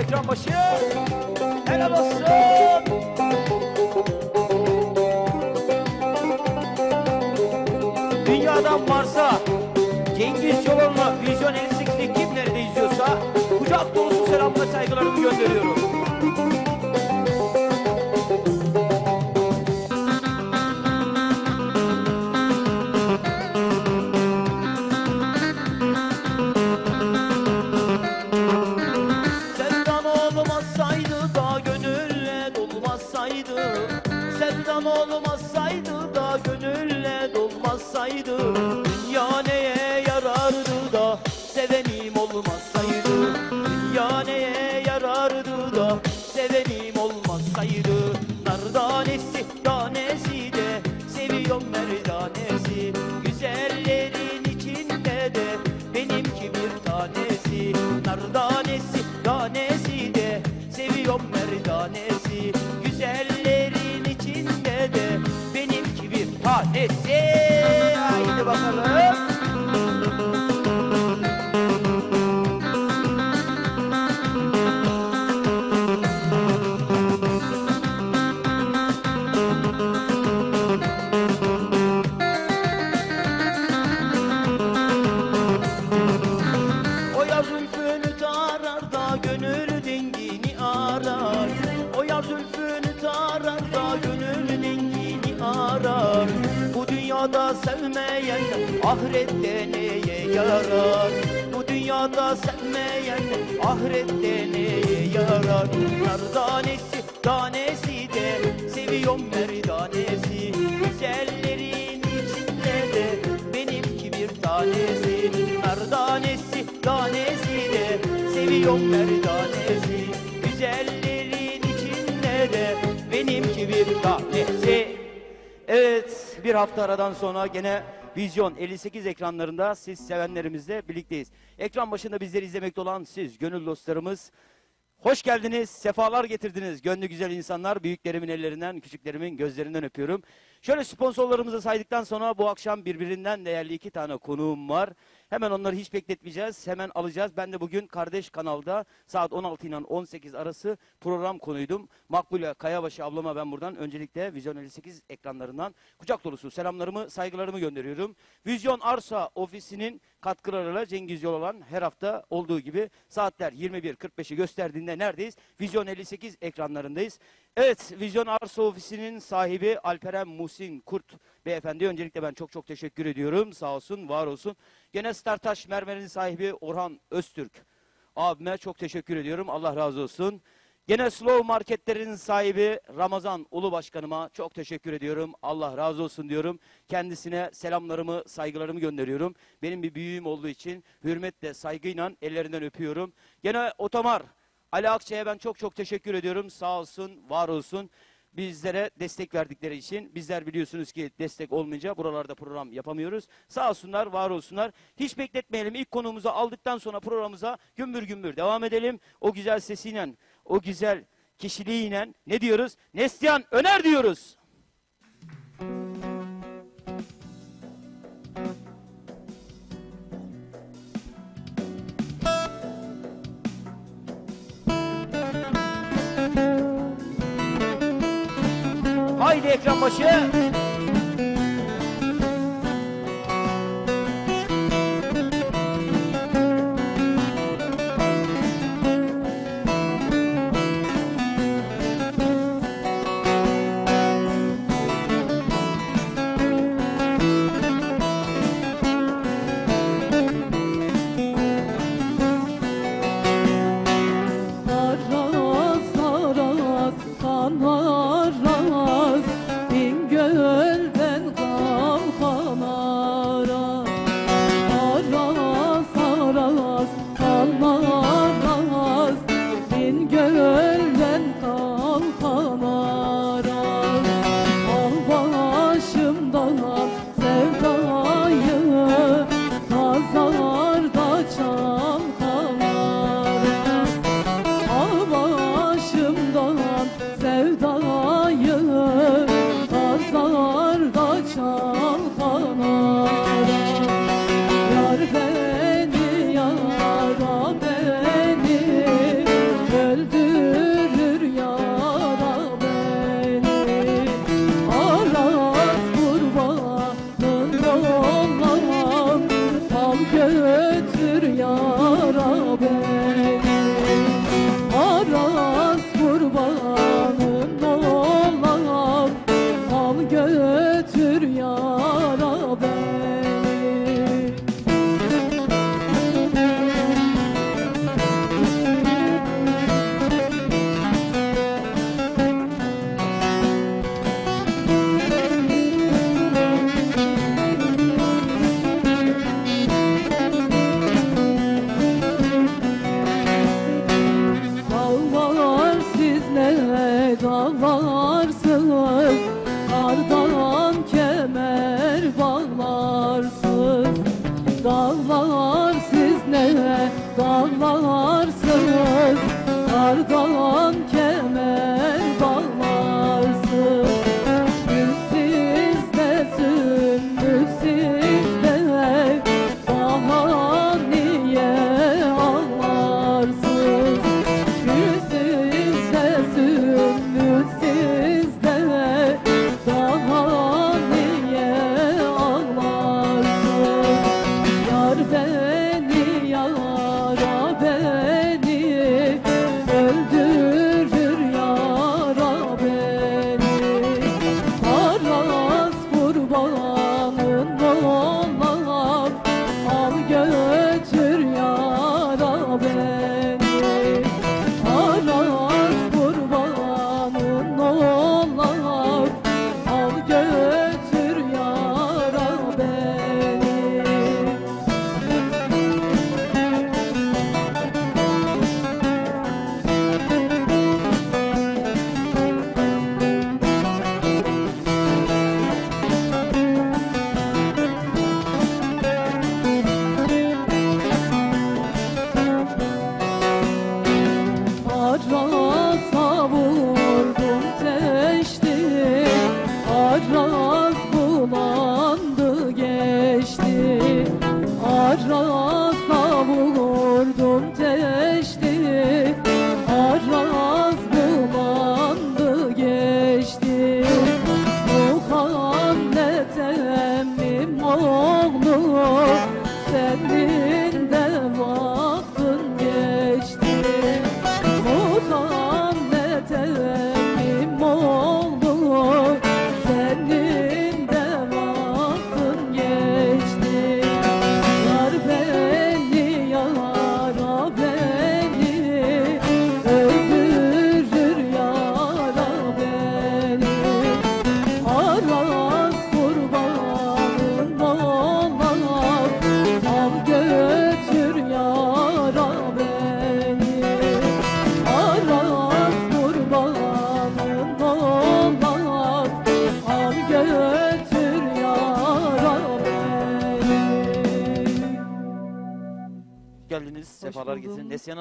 Ekran başı. Helal olsun. Dünyadan Mars'a Cengiz Yolon'la Vizyon 58'i kim nerede izliyorsa kucak dolusu selam ve saygılarımı gönderiyorum. Yarar Nar tanesi tanesi de seviyorum merdanesi Güzellerin içinde de benimki bir tanesi. Nar tanesi tanesi de seviyorum merdanesi Güzellerin içinde de benimki bir tanesi. Evet bir hafta aradan sonra gene Vizyon 58 ekranlarında siz sevenlerimizle birlikteyiz. Ekran başında bizleri izlemekte olan siz gönül dostlarımız Hoş geldiniz, sefalar getirdiniz. Gönlü güzel insanlar, büyüklerimin ellerinden, küçüklerimin gözlerinden öpüyorum. Şöyle sponsorlarımızı saydıktan sonra bu akşam birbirinden değerli iki tane konuğum var. Hemen onları hiç bekletmeyeceğiz, hemen alacağız. Ben de bugün Kardeş kanalda saat 16 ile 18 arası program konuydum. Makbule Kayabaşı ablama ben buradan öncelikle Vizyon 58 ekranlarından kucak dolusu selamlarımı, saygılarımı gönderiyorum. Vizyon Arsa ofisinin katkılarıyla Cengiz Yololan her hafta olduğu gibi saatler 21.45'i gösterdiğinde neredeyiz? Vizyon 58 ekranlarındayız. Evet, Vizyon Arsa Ofisi'nin sahibi Alperen Muhsin Kurt beyefendi öncelikle ben çok çok teşekkür ediyorum. Sağ olsun, var olsun. Gene Startaş Mermer'in sahibi Orhan Öztürk. Abime çok teşekkür ediyorum. Allah razı olsun. Gene Slow Marketlerin sahibi Ramazan Ulu Başkanıma çok teşekkür ediyorum. Allah razı olsun diyorum. Kendisine selamlarımı, saygılarımı gönderiyorum. Benim bir büyüğüm olduğu için hürmetle, saygıyla ellerinden öpüyorum. Gene Otomar Ali Akçay'a ben çok çok teşekkür ediyorum. Sağ olsun, var olsun. Bizlere destek verdikleri için bizler biliyorsunuz ki destek olmayınca buralarda program yapamıyoruz. Sağ olsunlar, var olsunlar. Hiç bekletmeyelim. İlk konuğumuzu aldıktan sonra programımıza gümbür gümbür devam edelim. O güzel sesiyle, o güzel kişiliğiyle ne diyoruz? Neslihan Öner diyoruz. Haydi ekran başı.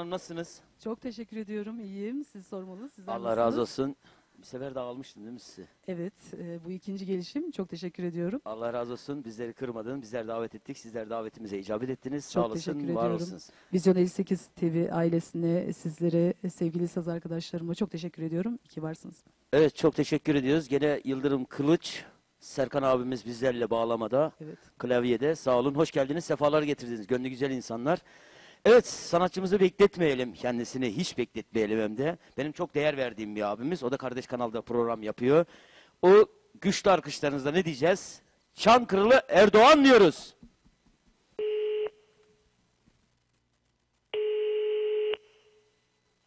Hanım nasılsınız? Çok teşekkür ediyorum. İyiyim. Siz sormalı. Sizler Allah nasılsınız? razı olsun. Bir sefer daha almıştım değil mi sizi? Evet. e, bu ikinci gelişim. Çok teşekkür ediyorum. Allah razı olsun. Bizleri kırmadın. Bizler davet ettik. Sizler davetimize icabet ettiniz. Sağ Çok olasın, teşekkür var ediyorum. olasınız. Vizyon 58 TV ailesine, sizlere, sevgili saz arkadaşlarıma çok teşekkür ediyorum. İyi ki varsınız. Evet, çok teşekkür ediyoruz. Gene Yıldırım Kılıç, Serkan abimiz bizlerle bağlamada, Evet. klavyede. Sağ olun, hoş geldiniz, sefalar getirdiniz. Gönlü güzel insanlar. Evet, sanatçımızı bekletmeyelim kendisini, hiç bekletmeyelim hem de. Benim çok değer verdiğim bir abimiz. O da Kardeş Kanal'da program yapıyor. O güçlü alkışlarınızda ne diyeceğiz? Çankırılı Erdoğan diyoruz.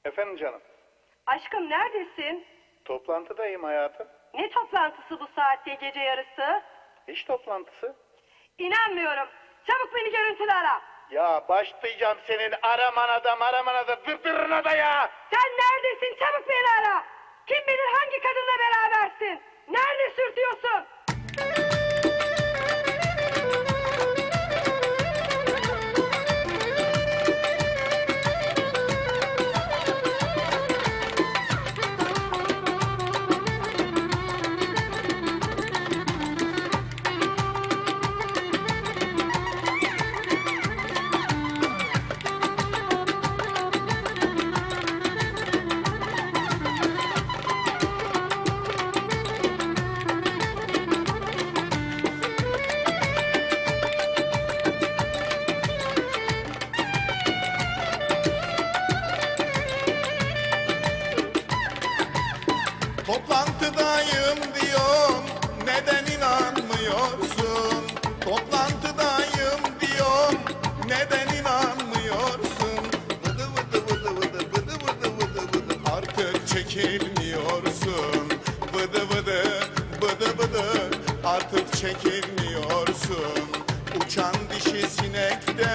Efendim canım. Aşkım neredesin? Toplantıdayım hayatım. Ne toplantısı bu saatte gece yarısı? İş toplantısı. İnanmıyorum. Çabuk beni görüntülü ara. Ya başlayacağım senin aramana da maramana da dırdırına da ya. Sen neredesin? Çabuk beni ara. Kim bilir hangi kadınla berabersin? Nerede sürtüyorsun? Toplantıdayım diyorum neden inanmıyorsun? Toplantıdayım diyorum neden inanmıyorsun? Vıdı vıdı vıdı vıdı vıdı vıdı vıdı vıdı artık çekilmiyorsun. Vıdı vıdı vıdı vıdı artık çekilmiyorsun. Uçan dişi sinekten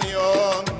Kıskanıyorsun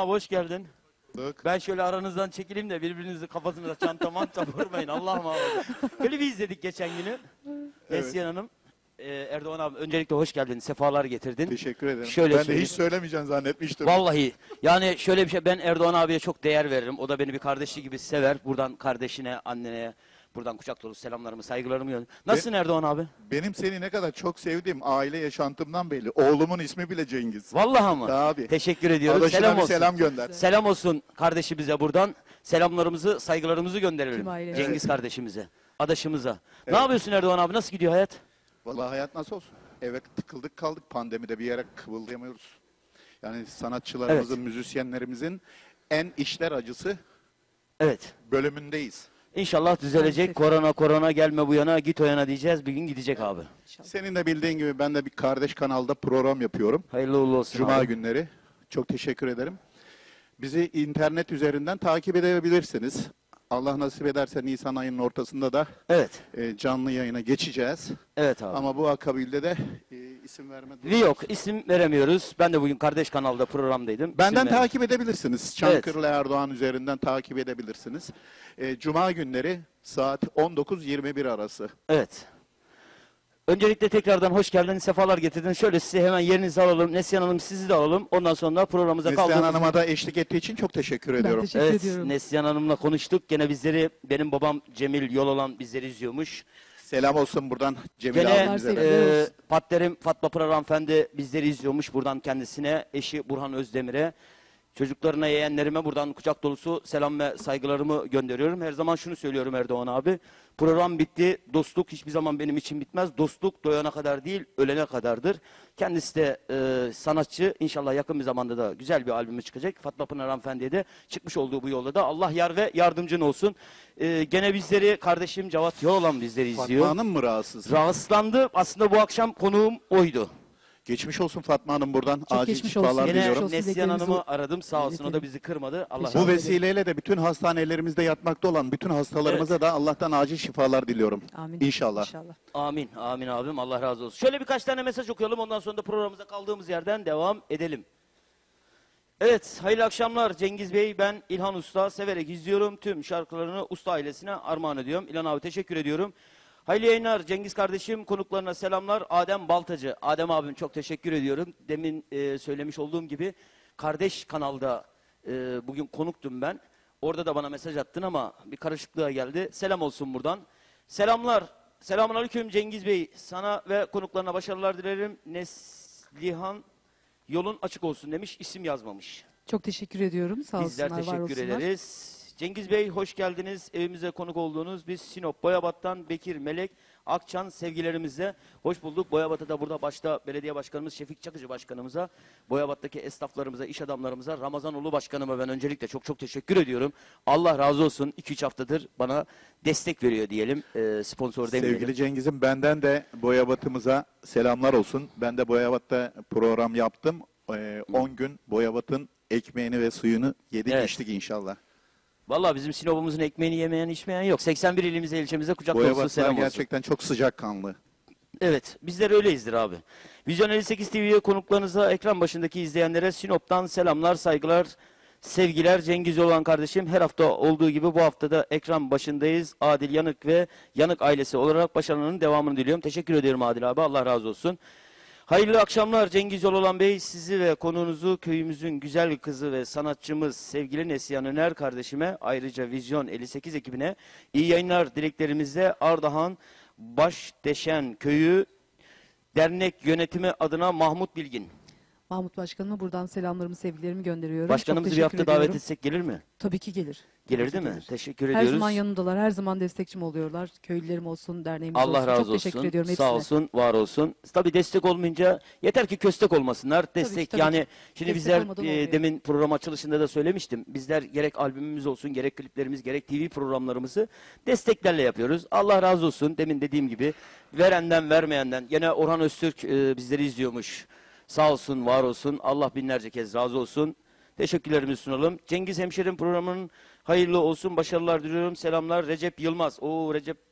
abi hoş geldin. Ben şöyle aranızdan çekileyim de birbirinizi kafasınıza çanta manta vurmayın Allah muhafaza. Klibi izledik geçen günü. Neslihan Hanım. Ee, Erdoğan abi öncelikle hoş geldin. Sefalar getirdin. Teşekkür ederim. Şöyle ben de söyleyeyim. hiç söylemeyeceğini zannetmiştim. Vallahi yani şöyle bir şey ben Erdoğan abiye çok değer veririm. O da beni bir kardeşi gibi sever. Buradan kardeşine, annene buradan kucak dolusu selamlarımı, saygılarımı gönderiyorum. Nasılsın Erdoğan abi? Benim seni ne kadar çok sevdiğim aile yaşantımdan belli. Oğlumun ismi bile Cengiz. Vallahi mı? Tabii. Teşekkür ediyorum. Adaşına selam bir olsun. selam gönder. Selam olsun kardeşimize buradan. Selamlarımızı, saygılarımızı gönderelim. Tüm aileye. Cengiz kardeşimize, adaşımıza. Ne yapıyorsun Erdoğan abi? Nasıl gidiyor hayat? Vallahi hayat nasıl olsun? Eve tıkıldık kaldık pandemide bir yere kıvıldayamıyoruz. Yani sanatçılarımızın, müzisyenlerimizin en işler acısı Evet. bölümündeyiz. İnşallah düzelecek. Korona korona gelme bu yana git o yana diyeceğiz. Bir gün gidecek abi. Senin de bildiğin gibi ben de bir kardeş kanalda program yapıyorum. Hayırlı uğurlu olsun Cuma abi. günleri. Çok teşekkür ederim. Bizi internet üzerinden takip edebilirsiniz. Allah nasip ederse Nisan ayının ortasında da Evet. e, canlı yayına geçeceğiz. Evet abi. Ama bu akabilde de e, isim verme Ve yok isim veremiyoruz. Ben de bugün kardeş kanalda programdaydım. Benden İsim takip edebilirsiniz. Çankırılı Erdoğan üzerinden takip edebilirsiniz. E, Cuma günleri saat 19-21 arası. Evet. Öncelikle tekrardan hoş geldiniz, sefalar getirdiniz. Şöyle size hemen yerinizi alalım. Neslihan Hanım sizi de alalım. Ondan sonra programımıza Neslihan kaldığımız... Hanım'a da eşlik ettiği için çok teşekkür ediyorum. teşekkür Evet, ediyorum. Neslihan Hanım'la konuştuk. Gene bizleri, benim babam Cemil Yol olan bizleri izliyormuş. Selam olsun buradan Cemil Gene abimize e, partnerim Fatma Pınar hanımefendi bizleri izliyormuş. Buradan kendisine, eşi Burhan Özdemir'e, çocuklarına, yeğenlerime buradan kucak dolusu selam ve saygılarımı gönderiyorum. Her zaman şunu söylüyorum Erdoğan abi. Program bitti. Dostluk hiçbir zaman benim için bitmez. Dostluk doyana kadar değil, ölene kadardır. Kendisi de e, sanatçı. İnşallah yakın bir zamanda da güzel bir albümü çıkacak. Fatma Pınar hanımefendiye de çıkmış olduğu bu yolda da Allah yar ve yardımcın olsun. E, gene bizleri kardeşim Cevat Yolan bizleri izliyor. Fatma Hanım mı rahatsız? Rahatsızlandı. Aslında bu akşam konuğum oydu. Geçmiş olsun Fatma Hanım buradan. Çok Acil geçmiş şifalar olsun. Yine diliyorum. olsun, Neslihan Hanım'ı aradım. Sağ olsun o da bizi kırmadı. Allah razı Bu olsun. vesileyle de bütün hastanelerimizde yatmakta olan bütün hastalarımıza da Allah'tan acil şifalar diliyorum. Amin. İnşallah. İnşallah. Amin. Amin abim. Allah razı olsun. Şöyle birkaç tane mesaj okuyalım. Ondan sonra da programımıza kaldığımız yerden devam edelim. Evet, hayırlı akşamlar Cengiz Bey. Ben İlhan Usta. Severek izliyorum. Tüm şarkılarını Usta ailesine armağan ediyorum. İlhan abi teşekkür ediyorum. Hayırlı yayınlar Cengiz kardeşim. Konuklarına selamlar. Adem Baltacı. Adem abim çok teşekkür ediyorum. Demin e, söylemiş olduğum gibi kardeş kanalda e, bugün konuktum ben. Orada da bana mesaj attın ama bir karışıklığa geldi. Selam olsun buradan. Selamlar. Selamun aleyküm Cengiz Bey. Sana ve konuklarına başarılar dilerim. Neslihan yolun açık olsun demiş. isim yazmamış. Çok teşekkür ediyorum. Sağ Bizler olsunlar, var teşekkür olsunlar. ederiz. Cengiz Bey hoş geldiniz. Evimize konuk olduğunuz biz Sinop Boyabat'tan Bekir Melek Akçan sevgilerimizle hoş bulduk. Boyabat'a da burada başta belediye başkanımız Şefik Çakıcı başkanımıza, Boyabat'taki esnaflarımıza, iş adamlarımıza, Ramazanoğlu başkanıma ben öncelikle çok çok teşekkür ediyorum. Allah razı olsun. 2-3 haftadır bana destek veriyor diyelim. Ee, sponsor demeyelim. Sevgili Cengiz'im benden de Boyabat'ımıza selamlar olsun. Ben de Boyabat'ta program yaptım. Ee, 10 gün Boyabat'ın ekmeğini ve suyunu yedik Evet. içtik inşallah. Vallahi bizim Sinop'umuzun ekmeğini yemeyen içmeyen yok. 81 ilimize ilçemize kucak dolusu Boyabatlar selam olsun. gerçekten çok sıcakkanlı. Evet, bizler öyleyizdir abi. Vizyon 58 TV'ye konuklarınıza, ekran başındaki izleyenlere Sinop'tan selamlar, saygılar, sevgiler. Cengiz olan kardeşim her hafta olduğu gibi bu haftada ekran başındayız. Adil Yanık ve Yanık ailesi olarak başarılarının devamını diliyorum. Teşekkür ediyorum Adil abi, Allah razı olsun. Hayırlı akşamlar Cengiz Yololan Bey. Sizi ve konuğunuzu köyümüzün güzel kızı ve sanatçımız sevgili Neslihan Öner kardeşime ayrıca Vizyon 58 ekibine iyi yayınlar dileklerimizle Ardahan Başdeşen Köyü Dernek Yönetimi adına Mahmut Bilgin. Mahmut Başkanıma buradan selamlarımı, sevgilerimi gönderiyorum. Başkanımızı bir hafta teşekkür davet ediyorum. etsek gelir mi? Tabii ki gelir. Gelir Tabii ki değil mi? gelir. Teşekkür Her ediyoruz. zaman yanımdalar, her zaman destekçim oluyorlar. Köylülerim olsun, derneğimiz Allah olsun. razı Çok teşekkür olsun. ediyorum hepsine. Sağ olsun, var olsun. Tabii destek olmayınca yeter ki köstek olmasınlar. Destek tabii yani ki. şimdi Destek bizler e, demin program açılışında da söylemiştim. Bizler gerek albümümüz olsun, gerek kliplerimiz, gerek TV programlarımızı desteklerle yapıyoruz. Allah razı olsun. Demin dediğim gibi verenden vermeyenden. Yine Orhan Öztürk e, bizleri izliyormuş. Sağ olsun, var olsun. Allah binlerce kez razı olsun. Teşekkürlerimizi sunalım. Cengiz Hemşerim programının hayırlı olsun. Başarılar diliyorum. Selamlar Recep Yılmaz. Oo Recep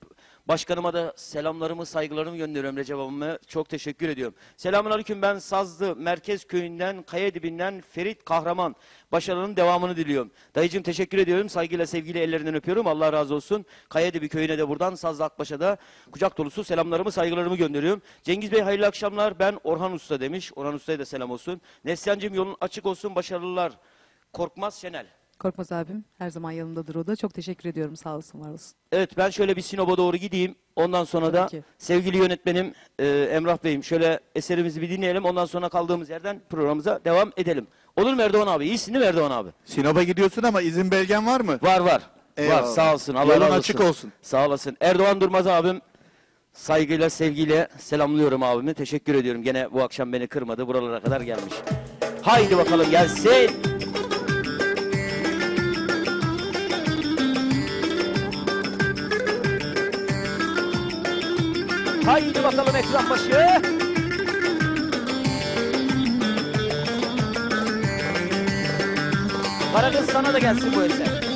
Başkanıma da selamlarımı, saygılarımı gönderiyorum Recep abime. Çok teşekkür ediyorum. Selamun aleyküm. Ben Sazlı Merkez Köyü'nden, Kaya Dibi'nden Ferit Kahraman. Başarının devamını diliyorum. Dayıcım teşekkür ediyorum. Saygıyla, sevgiyle ellerinden öpüyorum. Allah razı olsun. Kaya Dibi Köyü'ne de buradan Sazlı Akbaş'a kucak dolusu selamlarımı, saygılarımı gönderiyorum. Cengiz Bey hayırlı akşamlar. Ben Orhan Usta demiş. Orhan Usta'ya da selam olsun. Neslihan'cığım yolun açık olsun. Başarılar. Korkmaz Şenel. Korkmaz abim her zaman yanımdadır o da. Çok teşekkür ediyorum. Sağ olsun, var olsun. Evet ben şöyle bir Sinop'a doğru gideyim. Ondan sonra Tabii da ki. sevgili yönetmenim e, Emrah Bey'im şöyle eserimizi bir dinleyelim. Ondan sonra kaldığımız yerden programımıza devam edelim. Olur mu Erdoğan abi? İyisin değil mi Erdoğan abi? Sinop'a gidiyorsun ama izin belgen var mı? Var var. Var Eyvallah. sağ olsun. Allah Yolun razı olsun. açık olsun. Sağ olasın. Erdoğan Durmaz abim saygıyla sevgiyle selamlıyorum abimi. Teşekkür ediyorum. Gene bu akşam beni kırmadı. Buralara kadar gelmiş. Haydi bakalım gelsin. Haydi bakalım ekran başı. Para kız sana da gelsin bu eser.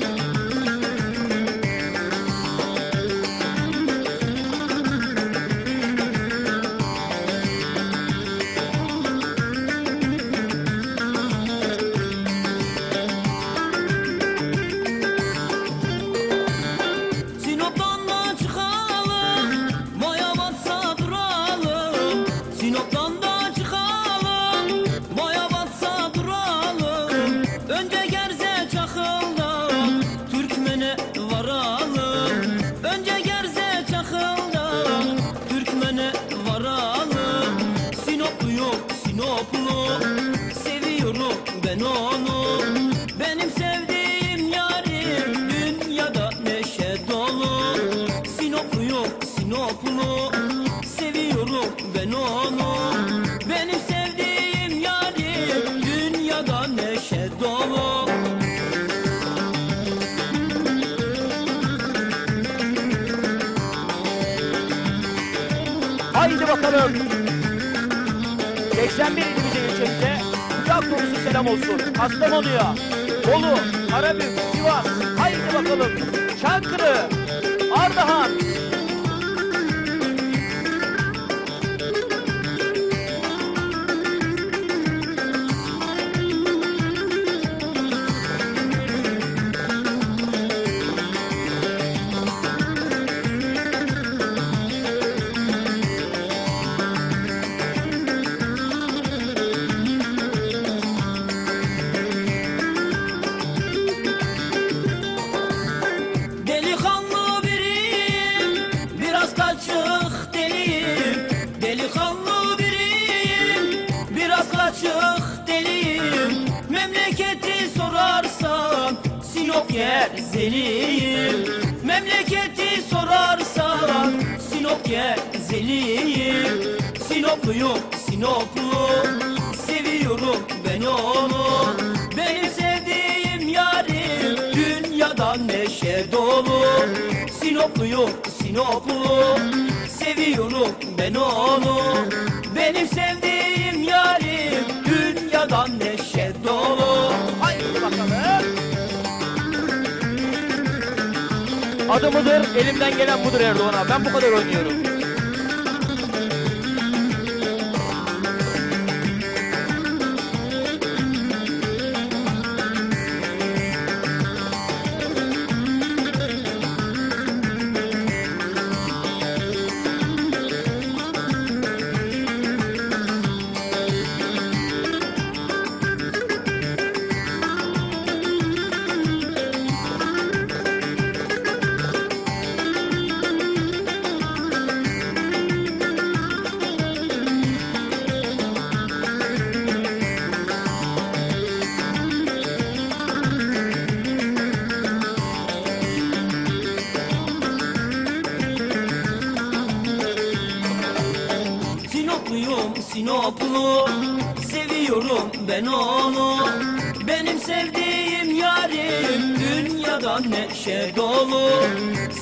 Sevdiğim yarim. Dünyadan neşe dolu.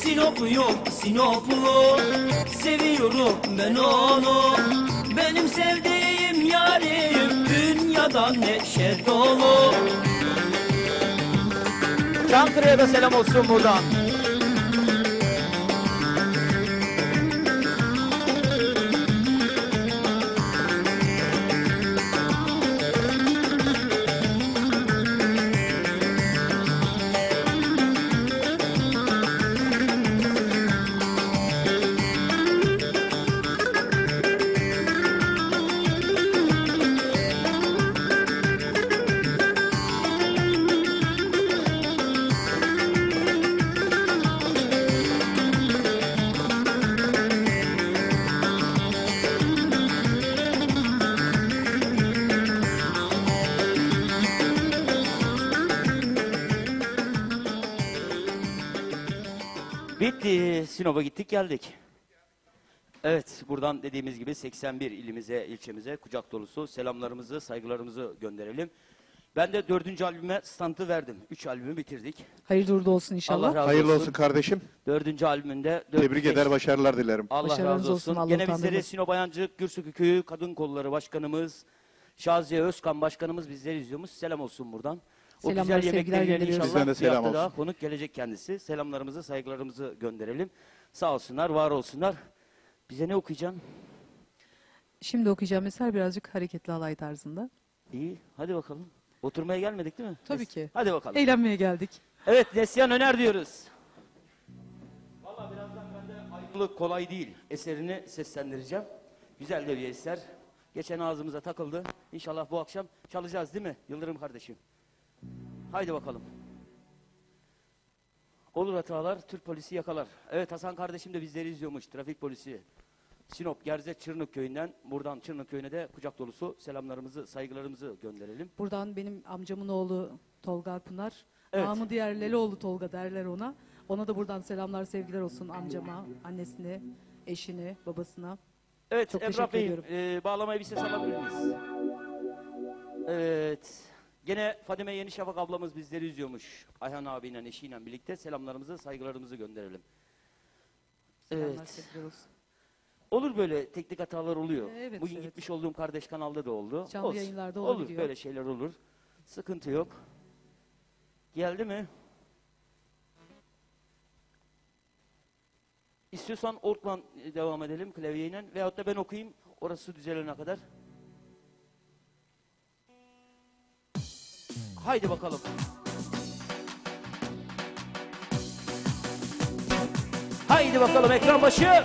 Sinopluyum Sinoplu. Seviyorum ben onu. Benim sevdiğim yarim. Dünyadan neşe dolu. Çankırı'ya da selam olsun buradan. Sinop'a gittik geldik. Evet buradan dediğimiz gibi 81 ilimize, ilçemize kucak dolusu selamlarımızı, saygılarımızı gönderelim. Ben de dördüncü albüme stantı verdim. Üç albümü bitirdik. Hayırlı uğurlu olsun inşallah. Allah razı Hayırlı olsun. olsun kardeşim. Dördüncü albümünde. dört Tebrik eder, başarılar dilerim. Allah Başarılarınız razı olsun, olsun. Allah Gene bizleri utandırmasın. Sinop Ayancık, Gürsükü Köyü Kadın Kolları Başkanımız, Şaziye Özkan Başkanımız bizleri izliyormuş. Selam olsun buradan. O Selamlar, güzel sevgiler yemekleri yiyen gönderiyoruz. inşallah Bizden de bir selam hafta daha olsun. konuk gelecek kendisi. Selamlarımızı, saygılarımızı gönderelim. Sağ olsunlar, var olsunlar. Bize ne okuyacaksın? Şimdi okuyacağım eser birazcık hareketli alay tarzında. İyi, hadi bakalım. Oturmaya gelmedik değil mi? Tabii ki. Hadi bakalım. Eğlenmeye geldik. Evet, Neslihan Öner diyoruz. Valla birazdan ben de ayrılık kolay değil eserini seslendireceğim. Güzel de bir eser. Geçen ağzımıza takıldı. İnşallah bu akşam çalacağız değil mi Yıldırım kardeşim? Haydi bakalım. Olur hatalar, Türk polisi yakalar. Evet Hasan kardeşim de bizleri izliyormuş, trafik polisi. Sinop, Gerze, Çırnık köyünden, buradan Çırnık köyüne de kucak dolusu selamlarımızı, saygılarımızı gönderelim. Buradan benim amcamın oğlu Tolga Pınar. Evet. Namı diğer Leloğlu Tolga derler ona. Ona da buradan selamlar sevgiler olsun amcama, annesine, eşine, babasına. Evet Çok Emrah ediyorum. e, bağlamaya bir ses alabilir miyiz? Evet. Gene Fadime Yeni Şafak ablamız bizleri izliyormuş. Ayhan abiyle eşiyle birlikte selamlarımızı saygılarımızı gönderelim. Evet. Olur böyle teknik hatalar oluyor. Evet, Bugün evet. gitmiş olduğum kardeş kanalda da oldu. Canlı Olsun. yayınlarda Olur olabiliyor. böyle şeyler olur. Sıkıntı yok. Geldi mi? İstiyorsan orkla devam edelim klavyeyle veyahut da ben okuyayım orası düzelene kadar. Haydi bakalım. Haydi bakalım ekran başı.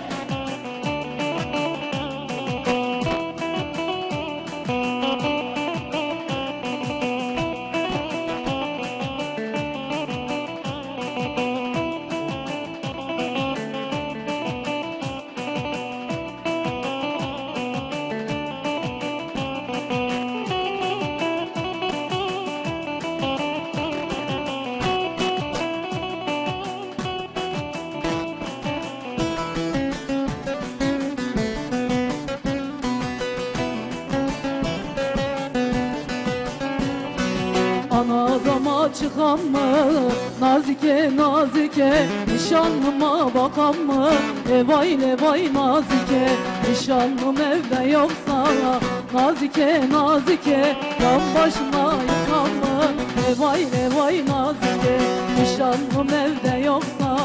Nişanlıma bakan mı? Evay levay nazike. Nişanlım evde yoksa Nazike nazike. Yan başına yıkan mı? Evay levay nazike. Nişanlım evde yoksa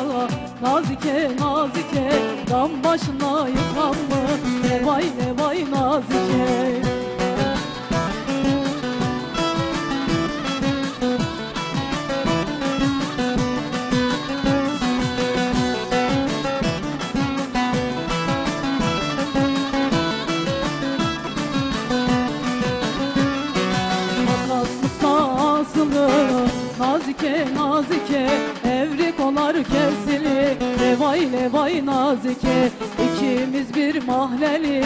Nazike nazike. Yan başına yıkan mı? Evay levay nazike Nazike Evri konar kesili Levay levay nazike. İkimiz bir mahleli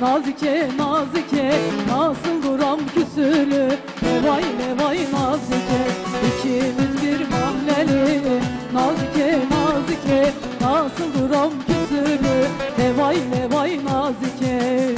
Nazike nazike. Nasıl duram küsülü Levay levay nazike. İkimiz bir mahleli Nazike nazike. Nasıl duram küsülü Levay levay nazike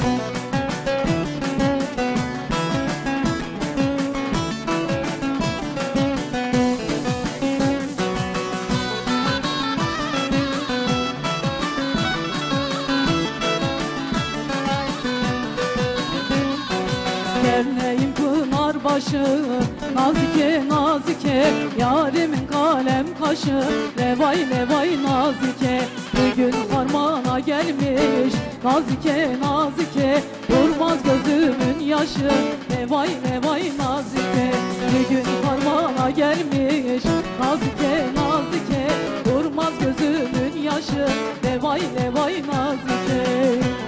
başı Nazike nazike Yarimin kalem kaşı Levay levay nazike. Bugün harmana gelmiş Nazike nazike Durmaz gözümün yaşı Levay levay nazike. Bugün harmana gelmiş Nazike nazike Durmaz gözümün yaşı Levay levay nazike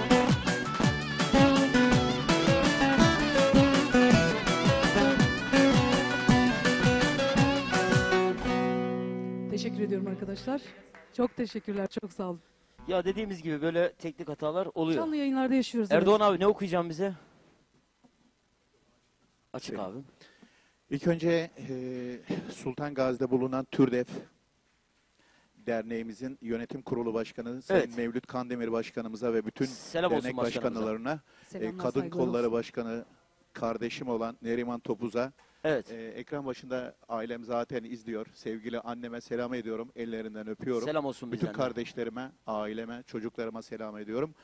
Teşekkür ediyorum arkadaşlar. Çok teşekkürler, çok sağ olun. Ya dediğimiz gibi böyle teknik hatalar oluyor. Canlı yayınlarda yaşıyoruz. evet. Erdoğan abi ne okuyacağım bize? Açık Şey, abi. İlk önce e, Sultan Gazi'de bulunan TÜRDEF derneğimizin yönetim kurulu başkanı Sayın Evet. Mevlüt Kandemir başkanımıza ve bütün Selam dernek başkanlarına, e, kadın kolları olsun. başkanı kardeşim olan Neriman Topuz'a Evet. e, ekran başında ailem zaten izliyor. Sevgili anneme selam ediyorum. Ellerinden öpüyorum. Selam olsun Bütün bizden. de. kardeşlerime, aileme, çocuklarıma selam ediyorum.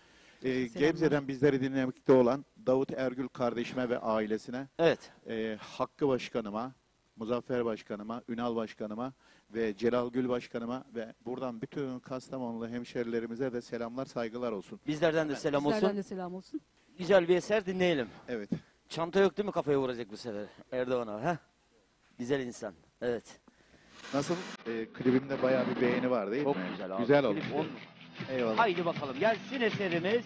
E, Selamlar. Gebze'den bizleri dinlemekte olan Davut Ergül kardeşime ve ailesine Evet. e, Hakkı Başkanıma, Muzaffer Başkanıma, Ünal Başkanıma ve Celal Gül Başkanıma ve buradan bütün Kastamonulu hemşerilerimize de selamlar, saygılar olsun. Bizlerden de selam olsun. de selam olsun. Güzel bir eser dinleyelim. Evet. Çanta yok değil mi kafaya vuracak bu sefer Erdoğan abi? Heh. Güzel insan. Evet. Nasıl? E, klibimde bayağı bir beğeni var değil Çok mi? güzel abi. Güzel Klip on- Eyvallah. Haydi bakalım gelsin eserimiz.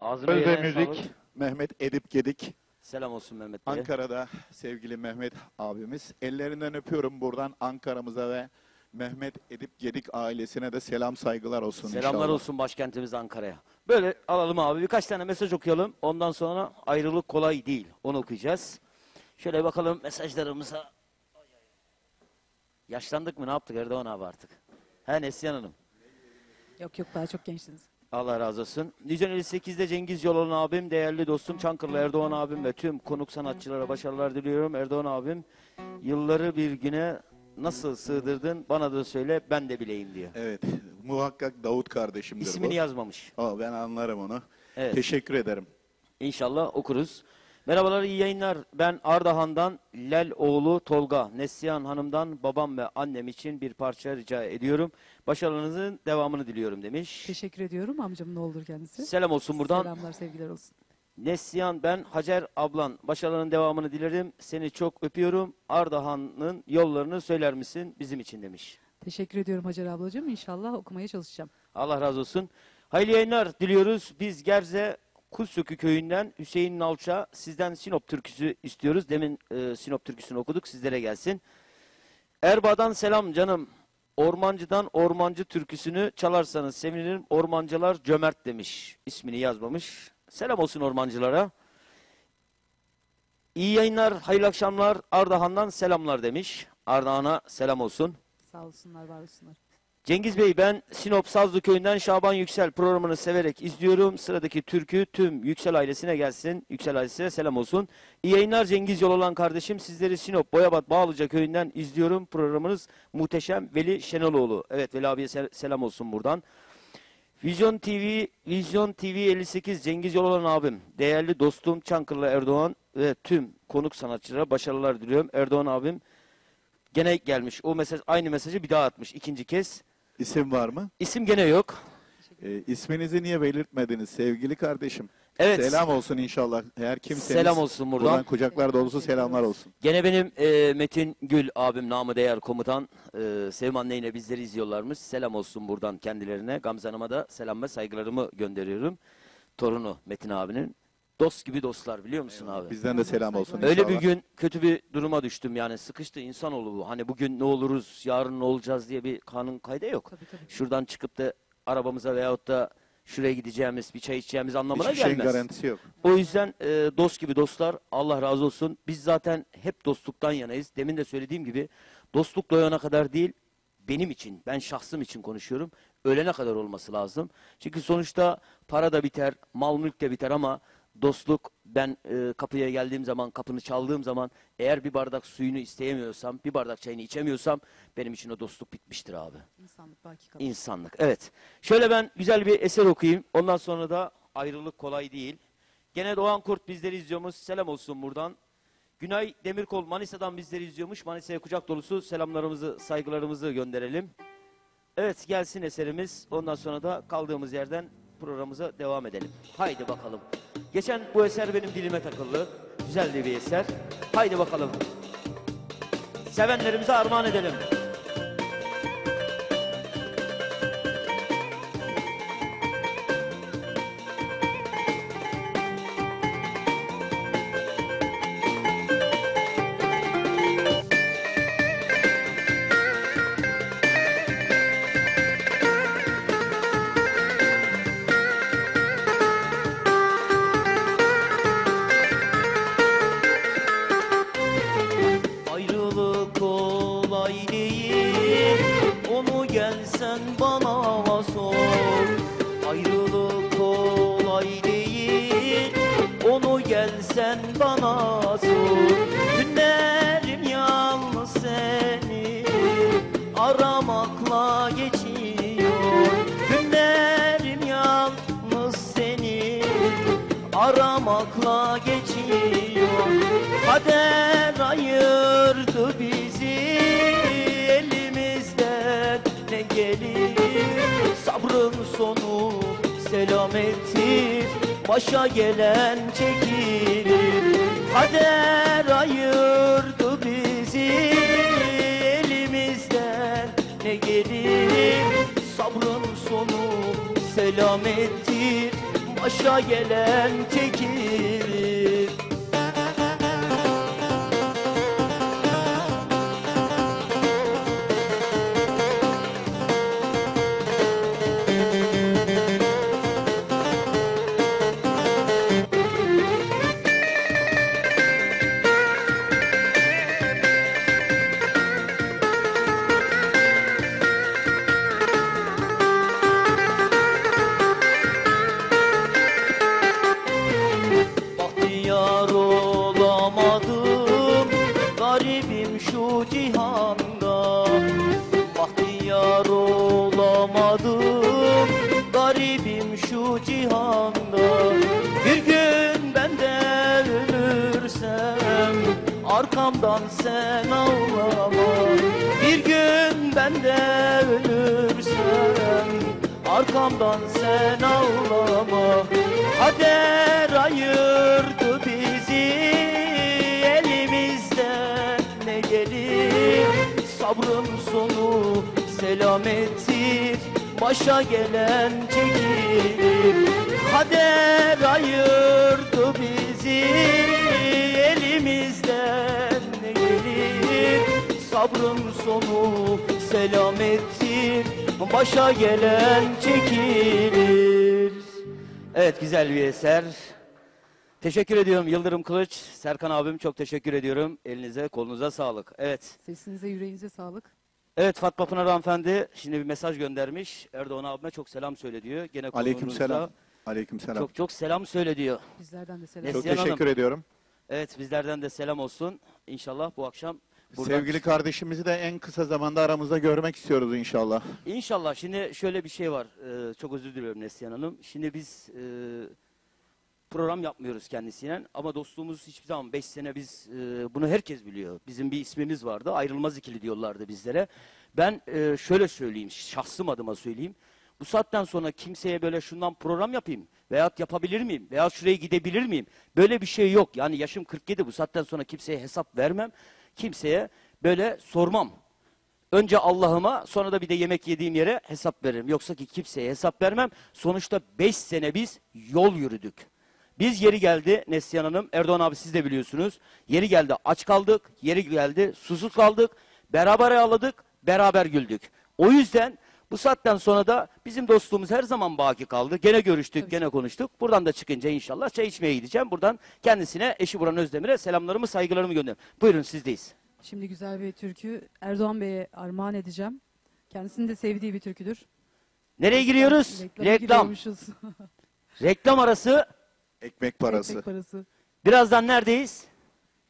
Ağzına yüreğine müzik sağlık. Mehmet Edip Gedik. Selam olsun Mehmet Bey. Ankara'da sevgili Mehmet abimiz. Ellerinden öpüyorum buradan Ankara'mıza ve Mehmet Edip Gedik ailesine de selam saygılar olsun Selamlar inşallah. olsun başkentimiz Ankara'ya. Böyle alalım abi birkaç tane mesaj okuyalım. Ondan sonra ayrılık kolay değil. Onu okuyacağız. Şöyle bakalım mesajlarımıza. Yaşlandık mı ne yaptık Erdoğan abi artık? He Neslihan Hanım. Yok yok daha çok gençsiniz. Allah razı olsun. Vizyon 58'de Cengiz Yolun abim, değerli dostum Çankırılı Erdoğan abim ve tüm konuk sanatçılara başarılar diliyorum. Erdoğan abim yılları bir güne nasıl sığdırdın bana da söyle ben de bileyim diyor. Evet muhakkak Davut kardeşimdir İsmini bu. yazmamış. Aa, ben anlarım onu. Evet. Teşekkür ederim. İnşallah okuruz. Merhabalar, iyi yayınlar. Ben Ardahan'dan Lel oğlu Tolga, Neslihan Hanım'dan babam ve annem için bir parça rica ediyorum. Başarılarınızın devamını diliyorum demiş. Teşekkür ediyorum amcamın olur kendisi. Selam olsun buradan. Selamlar sevgiler olsun. Neslihan ben Hacer ablan. Başarılarının devamını dilerim. Seni çok öpüyorum. Ardahan'ın yollarını söyler misin bizim için demiş. Teşekkür ediyorum Hacer ablacığım. İnşallah okumaya çalışacağım. Allah razı olsun. Hayırlı yayınlar diliyoruz. Biz Gerze Kuzsökü köyünden Hüseyin Nalça sizden Sinop türküsü istiyoruz. Demin e, Sinop türküsünü okuduk. Sizlere gelsin. Erbaa'dan selam canım. Ormancı'dan Ormancı türküsünü çalarsanız sevinirim. Ormancılar cömert demiş. İsmini yazmamış. Selam olsun ormancılara. İyi yayınlar, hayırlı akşamlar. Ardahan'dan selamlar demiş. Ardahan'a selam olsun. Sağ olsunlar, var olsunlar. Cengiz Bey ben Sinop Sazlı Köyü'nden Şaban Yüksel programını severek izliyorum. Sıradaki türkü tüm Yüksel ailesine gelsin. Yüksel ailesine selam olsun. İyi yayınlar Cengiz Yol olan kardeşim. Sizleri Sinop Boyabat Bağlıca Köyü'nden izliyorum. Programınız muhteşem Veli Şenoloğlu. Evet Veli abiye sel- selam olsun buradan. Vizyon TV, Vizyon TV 58 Cengiz Yololan abim, değerli dostum Çankırılı Erdoğan ve tüm konuk sanatçılara başarılar diliyorum. Erdoğan abim gene gelmiş. O mesaj aynı mesajı bir daha atmış ikinci kez. İsim var mı? İsim gene yok. Ee, isminizi niye belirtmediniz sevgili kardeşim? Evet. Selam olsun inşallah. Eğer kimseniz Selam olsun buradan. kucaklar dolusu selamlar olsun. Gene benim e, Metin Gül abim namı değer komutan e, Sevim anne yine bizleri izliyorlarmış. Selam olsun buradan kendilerine. Gamze Hanım'a da selam ve saygılarımı gönderiyorum. Torunu Metin abinin. Dost gibi dostlar biliyor musun abi? Bizden de selam olsun Öyle bir gün kötü bir duruma düştüm yani sıkıştı insanoğlu bu. Hani bugün ne oluruz, yarın ne olacağız diye bir kanun kaydı yok. Tabii tabii. Şuradan çıkıp da arabamıza veyahut da şuraya gideceğimiz, bir çay içeceğimiz anlamına Hiçbir şeyin gelmez. garantisi yok. O yüzden e, dost gibi dostlar Allah razı olsun. Biz zaten hep dostluktan yanayız. Demin de söylediğim gibi dostluk doyana kadar değil benim için, ben şahsım için konuşuyorum. Ölene kadar olması lazım. Çünkü sonuçta para da biter, mal mülk de biter ama dostluk ben e, kapıya geldiğim zaman, kapını çaldığım zaman eğer bir bardak suyunu isteyemiyorsam, bir bardak çayını içemiyorsam benim için o dostluk bitmiştir abi. İnsanlık baki kalır. İnsanlık. Evet. Şöyle ben güzel bir eser okuyayım. Ondan sonra da ayrılık kolay değil. Gene Doğan Kurt bizleri izliyormuş. Selam olsun buradan. Günay Demirkol Manisa'dan bizleri izliyormuş. Manisa'ya kucak dolusu selamlarımızı, saygılarımızı gönderelim. Evet gelsin eserimiz. Ondan sonra da kaldığımız yerden programımıza devam edelim. Haydi bakalım. Geçen bu eser benim dilime takıldı. Güzel bir eser. Haydi bakalım. Sevenlerimize armağan edelim. Eser. Teşekkür ediyorum Yıldırım Kılıç. Serkan abim çok teşekkür ediyorum. Elinize kolunuza sağlık. Evet. Sesinize, yüreğinize sağlık. Evet Fatma Pınar hanımefendi şimdi bir mesaj göndermiş. Erdoğan abime çok selam söyle diyor. Gene Aleykümselam. konuğunuzda Aleykümselam. Çok çok selam söyle diyor. Bizlerden de selam. Çok Neslihan teşekkür Hanım. ediyorum. Evet bizlerden de selam olsun. İnşallah bu akşam buradan... Sevgili kardeşimizi de en kısa zamanda aramızda görmek istiyoruz inşallah. İnşallah. Şimdi şöyle bir şey var. Ee, çok özür diliyorum Neslihan Hanım. Şimdi biz e, program yapmıyoruz kendisiyle ama dostluğumuz hiçbir zaman 5 sene biz e, bunu herkes biliyor. Bizim bir ismimiz vardı. Ayrılmaz ikili diyorlardı bizlere. Ben e, şöyle söyleyeyim, şahsım adıma söyleyeyim. Bu saatten sonra kimseye böyle şundan program yapayım veyahut yapabilir miyim veyahut şuraya gidebilir miyim? Böyle bir şey yok. Yani yaşım 47 bu saatten sonra kimseye hesap vermem. Kimseye böyle sormam. Önce Allah'ıma sonra da bir de yemek yediğim yere hesap veririm. Yoksa ki kimseye hesap vermem. Sonuçta 5 sene biz yol yürüdük. Biz yeri geldi Neslihan Hanım, Erdoğan abi siz de biliyorsunuz. Yeri geldi aç kaldık, yeri geldi susuz kaldık. Beraber ağladık, beraber güldük. O yüzden bu saatten sonra da bizim dostluğumuz her zaman baki kaldı. Gene görüştük, gene konuştuk. Buradan da çıkınca inşallah çay içmeye gideceğim. Buradan kendisine, eşi Buran Özdemir'e selamlarımı, saygılarımı gönderiyorum. Buyurun sizdeyiz. Şimdi güzel bir türkü Erdoğan Bey'e armağan edeceğim. Kendisinin de sevdiği bir türküdür. Nereye giriyoruz? Reklama Reklam. Reklam arası. Ekmek parası. Ekmek parası. Birazdan neredeyiz?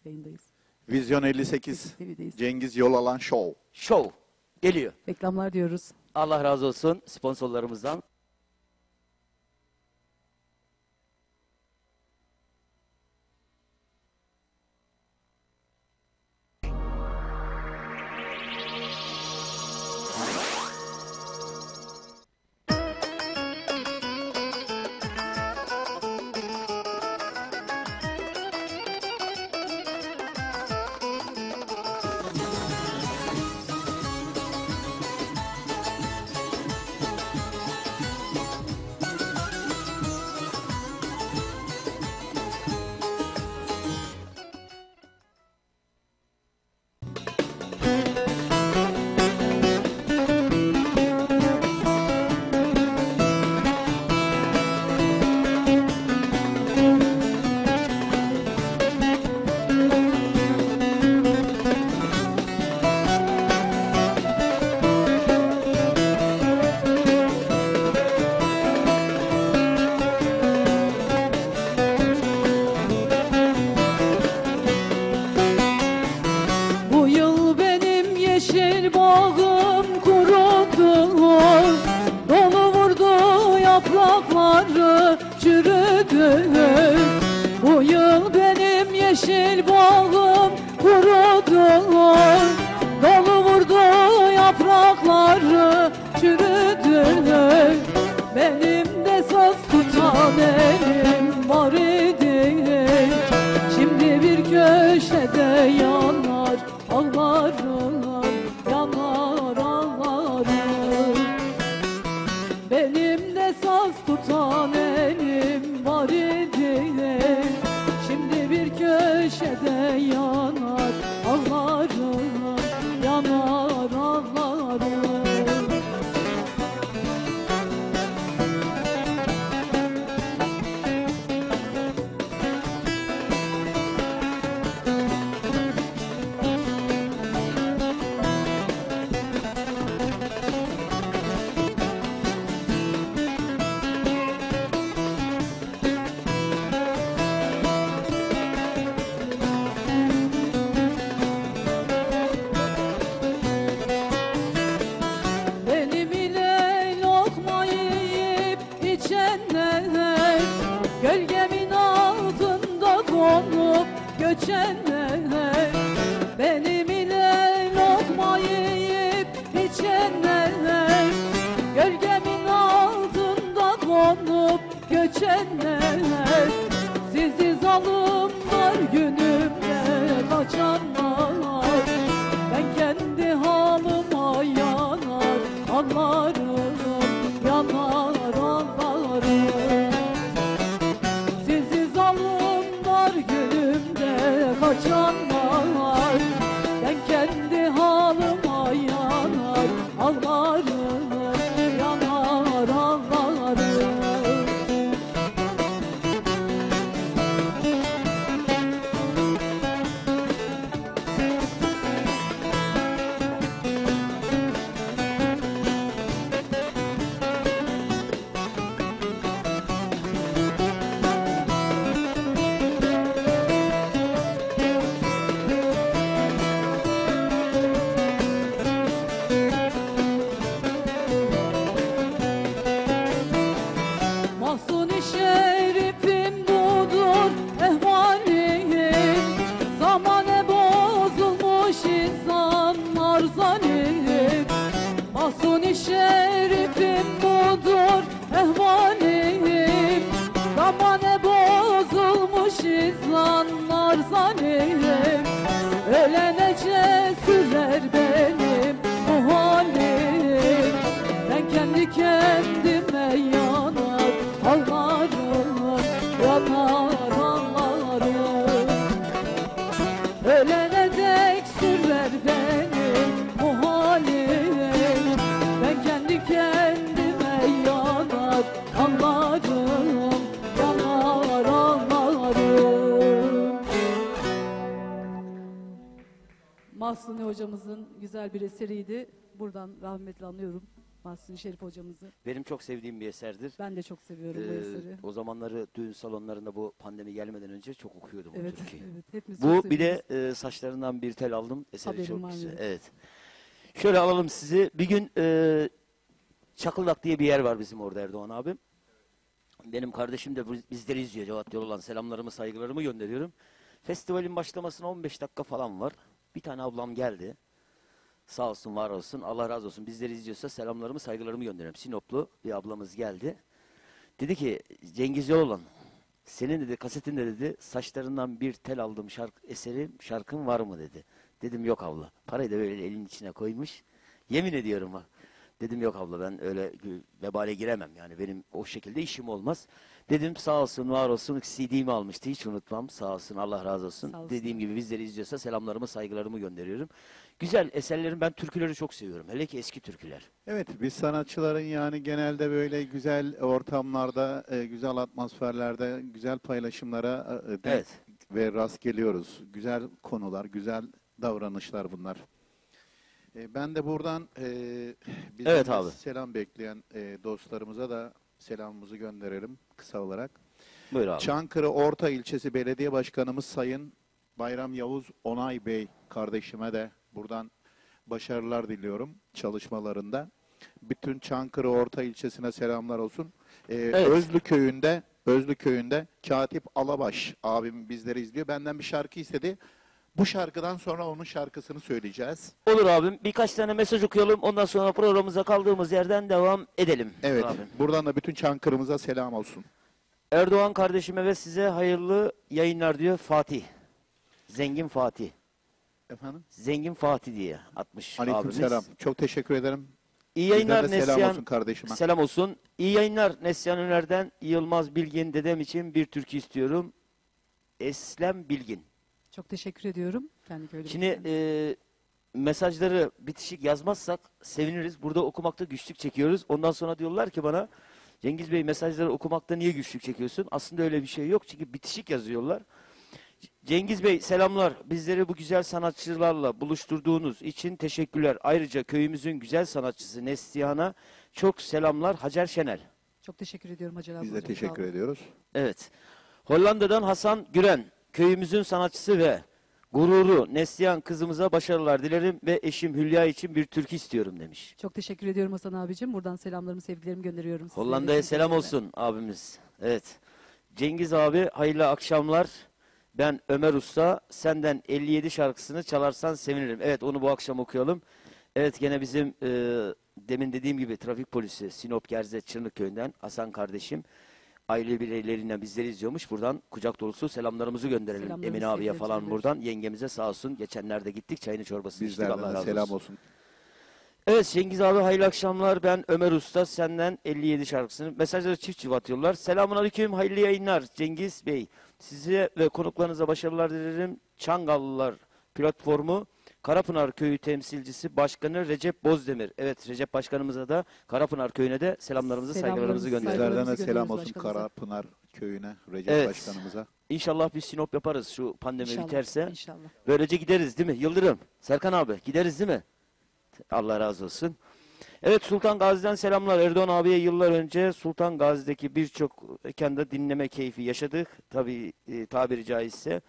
Yayındayız. Vizyon 58. TV'deyiz. Cengiz Yolalan Show. Show. Geliyor. Reklamlar diyoruz. Allah razı olsun sponsorlarımızdan. Buradan rahmetle anıyorum Mahsuni Şerif hocamızı. Benim çok sevdiğim bir eserdir. Ben de çok seviyorum bu Ee, eseri. o zamanları düğün salonlarında bu pandemi gelmeden önce çok okuyordum Evet, o türküyü. evet. Hepimiz çok Bu bir de e, saçlarından bir tel aldım. Eseri Haberim çok var, güzel. evet. Evet. Şöyle alalım sizi. Bir gün e, Çakıldak diye bir yer var bizim orada Erdoğan abim. Benim kardeşim de bu- bizleri izliyor. Cevat Yol olan selamlarımı, saygılarımı gönderiyorum. Festivalin başlamasına 15 dakika falan var. Bir tane ablam geldi. Sağ olsun, var olsun. Allah razı olsun. Bizleri izliyorsa selamlarımı, saygılarımı gönderiyorum. Sinoplu bir ablamız geldi. Dedi ki Cengiz Yoloğlan senin dedi kasetinde dedi saçlarından bir tel aldım şarkı eseri şarkın var mı dedi. Dedim yok abla. Parayı da böyle elin içine koymuş. Yemin ediyorum bak. Dedim yok abla ben öyle vebale giremem yani benim o şekilde işim olmaz. Dedim sağ olsun var olsun CD'mi almıştı hiç unutmam sağ olsun Allah razı olsun. Olsun. Dediğim gibi bizleri izliyorsa selamlarımı saygılarımı gönderiyorum. Güzel eserlerim ben türküleri çok seviyorum hele ki eski türküler. Evet, biz sanatçıların yani genelde böyle güzel ortamlarda, e, güzel atmosferlerde, güzel paylaşımlara e, denk Evet. ve rast geliyoruz. Güzel konular, güzel davranışlar bunlar. E, Ben de buradan e, bizden Evet abi. selam bekleyen e, dostlarımıza da selamımızı gönderelim kısa olarak. Buyur abi. Çankırı Orta İlçesi Belediye Başkanımız Sayın Bayram Yavuz Onay Bey kardeşime de buradan başarılar diliyorum çalışmalarında. Bütün Çankırı Orta İlçesine selamlar olsun. Ee, Özlü köyünde Özlü köyünde Katip Alabaş abim bizleri izliyor. Benden bir şarkı istedi. Bu şarkıdan sonra onun şarkısını söyleyeceğiz. Olur abim. Birkaç tane mesaj okuyalım. Ondan sonra programımıza kaldığımız yerden devam edelim. Evet. Abim. Buradan da bütün Çankırı'mıza selam olsun. Erdoğan kardeşime ve size hayırlı yayınlar diyor Fatih. Zengin Fatih. Efendim? Zengin Fatih diye atmış Aleyküm abimiz. selam. Çok teşekkür ederim. İyi yayınlar de selam Neslihan. olsun kardeşime. Selam olsun. İyi yayınlar Neslihan Öner'den Yılmaz Bilgin dedem için bir türkü istiyorum. Eslem Bilgin. Çok teşekkür ediyorum. Kendi köylü Şimdi e, mesajları bitişik yazmazsak seviniriz. Burada okumakta güçlük çekiyoruz. Ondan sonra diyorlar ki bana Cengiz Bey mesajları okumakta niye güçlük çekiyorsun? Aslında öyle bir şey yok çünkü bitişik yazıyorlar. Cengiz Bey selamlar. Bizleri bu güzel sanatçılarla buluşturduğunuz için teşekkürler. Ayrıca köyümüzün güzel sanatçısı Neslihan'a çok selamlar Hacer Şenel. Çok teşekkür ediyorum Hacer Biz de teşekkür ediyoruz. Evet. Hollanda'dan Hasan Güren, köyümüzün sanatçısı ve gururu Neslihan kızımıza başarılar dilerim ve eşim Hülya için bir türkü istiyorum demiş. Çok teşekkür ediyorum Hasan abicim. Buradan selamlarımı, sevgilerimi gönderiyorum. sizlere, Hollanda'ya selam olsun abimiz. Evet. Cengiz abi hayırlı akşamlar. Ben Ömer Usta. Senden 57 şarkısını çalarsan sevinirim. Evet onu bu akşam okuyalım. Evet gene bizim e, demin dediğim gibi trafik polisi Sinop Gerze Çırnık köyünden Hasan kardeşim aile bireylerinden bizleri izliyormuş. Buradan kucak dolusu selamlarımızı gönderelim. Selamlarımızı, Emine abiye falan gönderiyoruz. buradan. Yengemize sağ olsun. Geçenlerde gittik çayını çorbasını içtik. Bizlerden Allah de razı selam olsun. olsun. Evet Cengiz abi hayırlı akşamlar. Ben Ömer Usta senden 57 şarkısını. Mesajları çift çift atıyorlar. Selamun aleyküm hayırlı yayınlar Cengiz Bey. Size ve konuklarınıza başarılar dilerim. Çangallılar platformu Karapınar Köyü temsilcisi başkanı Recep Bozdemir. Evet Recep başkanımıza da Karapınar Köyü'ne de selamlarımızı, saygılarımızı gönderiyoruz. Bizlerden de selam olsun başkanımıza. Karapınar köyüne, Recep Evet. Başkanımıza. İnşallah bir sinop yaparız şu pandemi İnşallah, biterse. İnşallah. Böylece gideriz değil mi? Yıldırım, Serkan abi gideriz değil mi? Allah razı olsun. Evet Sultan Gazi'den selamlar. Erdoğan abiye yıllar önce Sultan Gazi'deki birçok mekanda dinleme keyfi yaşadık. Tabii e, tabiri caizse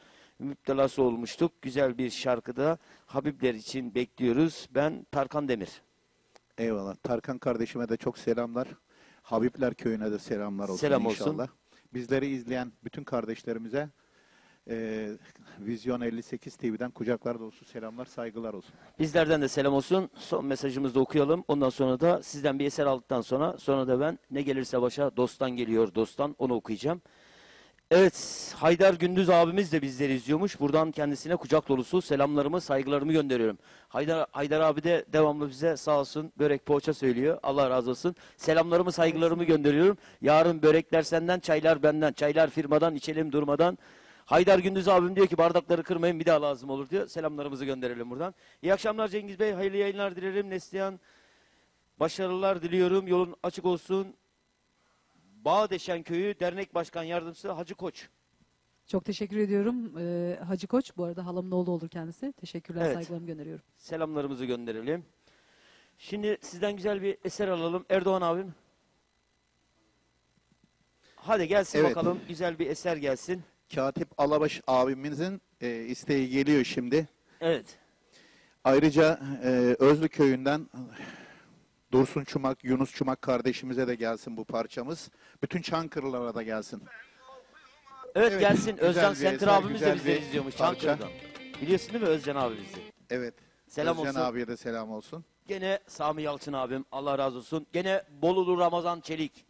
müptelası olmuştuk. Güzel bir şarkıda Habibler için bekliyoruz. Ben Tarkan Demir. Eyvallah. Tarkan kardeşime de çok selamlar. Habibler köyüne de selamlar olsun Selam olsun. inşallah. Bizleri izleyen bütün kardeşlerimize e, Vizyon 58 TV'den kucaklar dolusu selamlar, saygılar olsun. Bizlerden de selam olsun. Son mesajımızı da okuyalım. Ondan sonra da sizden bir eser aldıktan sonra sonra da ben ne gelirse başa dosttan geliyor dosttan onu okuyacağım. Evet Haydar Gündüz abimiz de bizleri izliyormuş. Buradan kendisine kucak dolusu selamlarımı saygılarımı gönderiyorum. Haydar, Haydar abi de devamlı bize sağ olsun börek poğaça söylüyor. Allah razı olsun. Selamlarımı saygılarımı gönderiyorum. Yarın börekler senden çaylar benden. Çaylar firmadan içelim durmadan. Haydar Gündüz abim diyor ki bardakları kırmayın bir daha lazım olur diyor. Selamlarımızı gönderelim buradan. İyi akşamlar Cengiz Bey. Hayırlı yayınlar dilerim. Neslihan başarılar diliyorum. Yolun açık olsun. Bağdeşen Köyü Dernek Başkan Yardımcısı Hacı Koç. Çok teşekkür ediyorum. Ee, Hacı Koç bu arada halamın oğlu olur kendisi. Teşekkürler, Evet. saygılarımı gönderiyorum. Selamlarımızı gönderelim. Şimdi sizden güzel bir eser alalım. Erdoğan abim. Hadi gelsin Evet. bakalım. Güzel bir eser gelsin. Katip Alabaş abimizin e, isteği geliyor şimdi. Evet. Ayrıca e, Özlü köyünden Dursun Çumak, Yunus Çumak kardeşimize de gelsin bu parçamız. Bütün Çankırılara da gelsin. Evet, Evet, gelsin. güzel Özcan bir Senter eser, abimiz de güzel bir izliyormuş. parça. Çankırı'dan. Biliyorsun değil mi Özcan abi bizi? Evet. Selam Özcan olsun. abiye de selam olsun. Gene Sami Yalçın abim. Allah razı olsun. Gene Bolulu Ramazan Çelik.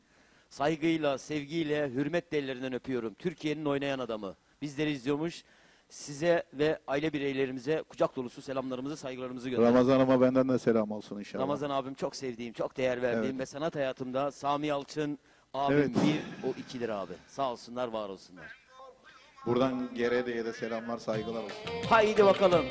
Saygıyla, sevgiyle, hürmetle ellerinden öpüyorum. Türkiye'nin oynayan adamı. Bizleri izliyormuş. Size ve aile bireylerimize kucak dolusu selamlarımızı, saygılarımızı gönderiyorum. Ramazan'ıma benden de selam olsun inşallah. Ramazan abim çok sevdiğim, çok değer verdiğim Evet. ve sanat hayatımda Sami Yalçın abim Evet. bir, o ikidir abi. Sağ olsunlar, var olsunlar. Buradan Gerede'ye de selamlar, saygılar olsun. Haydi bakalım.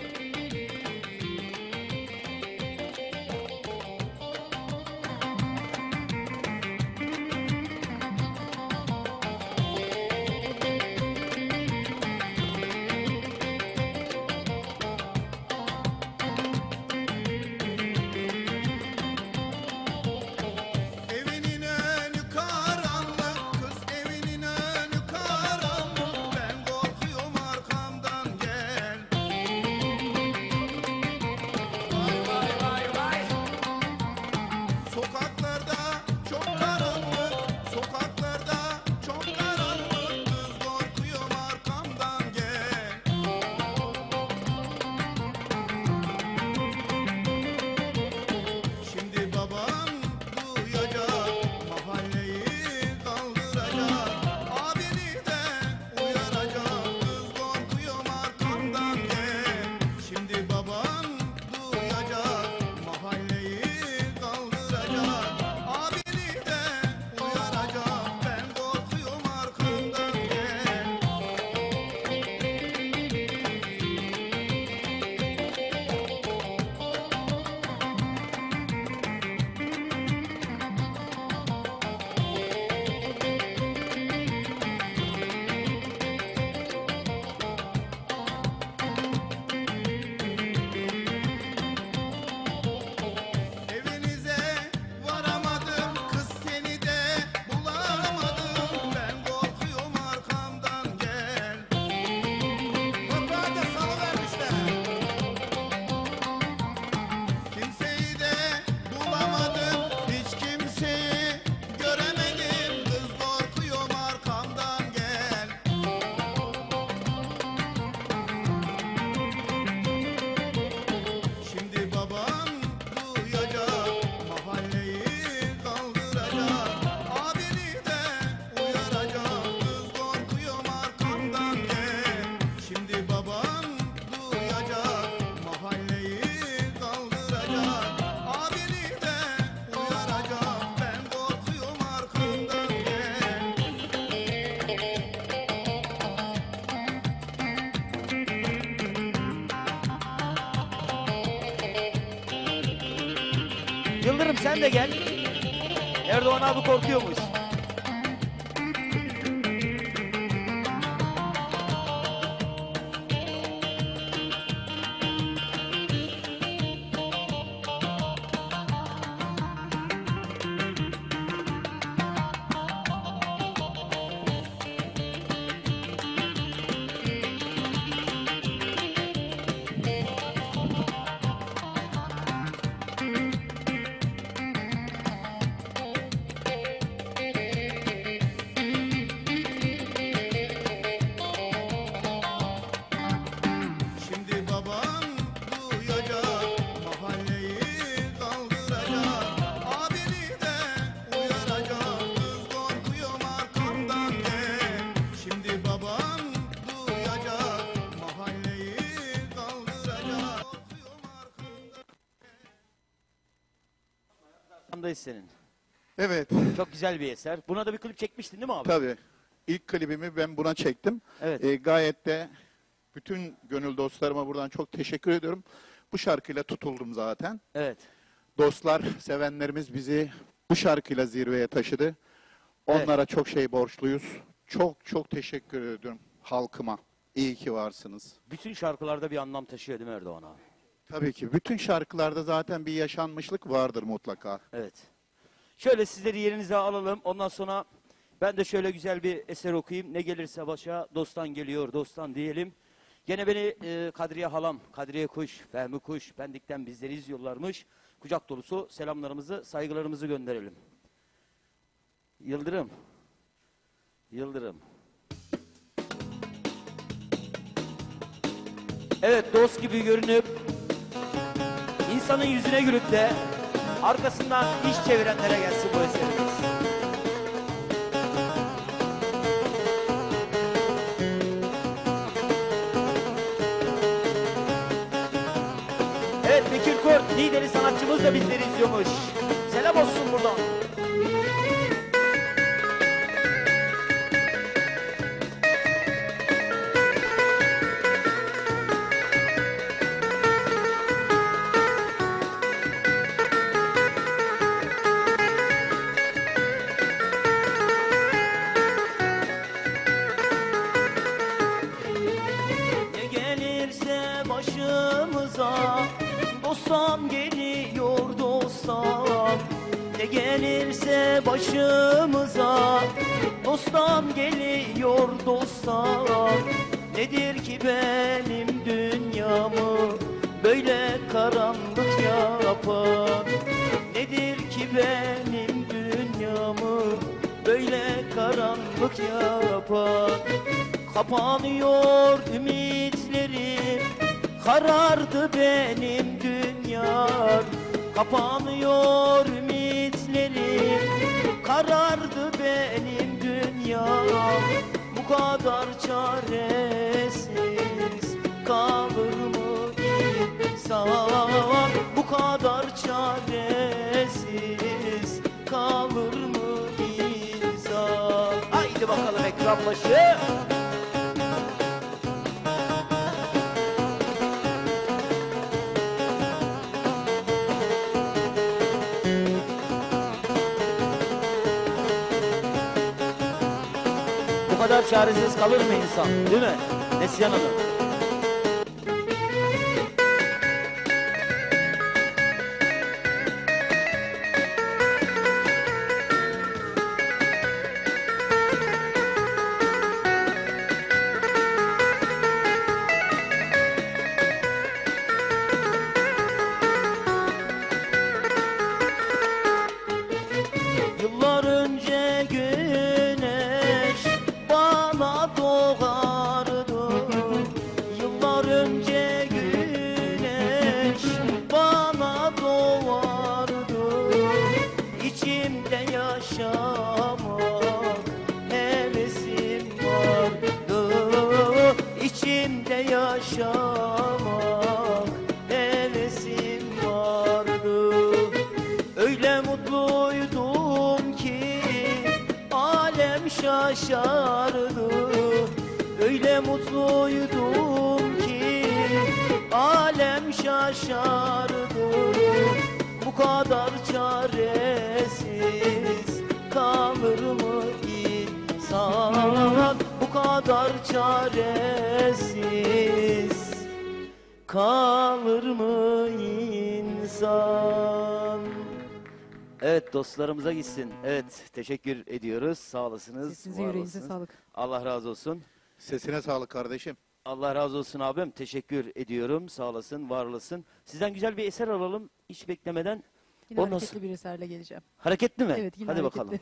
Sen de gel. Erdoğan abi korkuyormuş. Evet, Çok güzel bir eser. Buna da bir klip çekmiştin değil mi abi? tabii. İlk klibimi ben buna çektim. Evet. Ee, gayet de bütün gönül dostlarıma buradan çok teşekkür ediyorum. Bu şarkıyla tutuldum zaten. Evet. Dostlar, sevenlerimiz bizi bu şarkıyla zirveye taşıdı. Onlara çok şey borçluyuz. Çok çok teşekkür ediyorum halkıma. İyi ki varsınız. Bütün şarkılarda bir anlam taşıyor değil mi Erdoğan abi? Tabii ki. Bütün şarkılarda zaten bir yaşanmışlık vardır mutlaka. Evet. Şöyle sizleri yerinize alalım. Ondan sonra ben de şöyle güzel bir eser okuyayım. Ne gelirse başa dosttan geliyor dosttan diyelim. Gene beni e, Kadriye halam, Kadriye Kuş, Fehmi Kuş, Pendik'ten bizleri izliyorlarmış. Kucak dolusu selamlarımızı, saygılarımızı gönderelim. Yıldırım. Yıldırım. Evet dost gibi görünüp insanın yüzüne gülüp de arkasından iş çevirenlere gelsin bu eserimiz. Evet Bekir Kurt lideri sanatçımız da bizleri izliyormuş. Selam olsun buradan. Başı Bu kadar çaresiz kalır mı insan değil mi? Neslihan Hanım. Çaresiz kalır mı insan bu kadar çaresiz kalır mı insan Evet dostlarımıza gitsin. Evet teşekkür ediyoruz. Sağ olasınız. Var yüreğinize olasınız. sağlık. Allah razı olsun. Sesine sağlık kardeşim. Allah razı olsun abim. Teşekkür ediyorum. Sağ olasın, var olasın. Sizden güzel bir eser alalım hiç beklemeden. Yine O hareketli nasıl? bir eserle geleceğim. Hareketli mi? Evet yine Hadi hareketli. bakalım.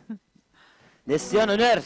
Neslihan Öner.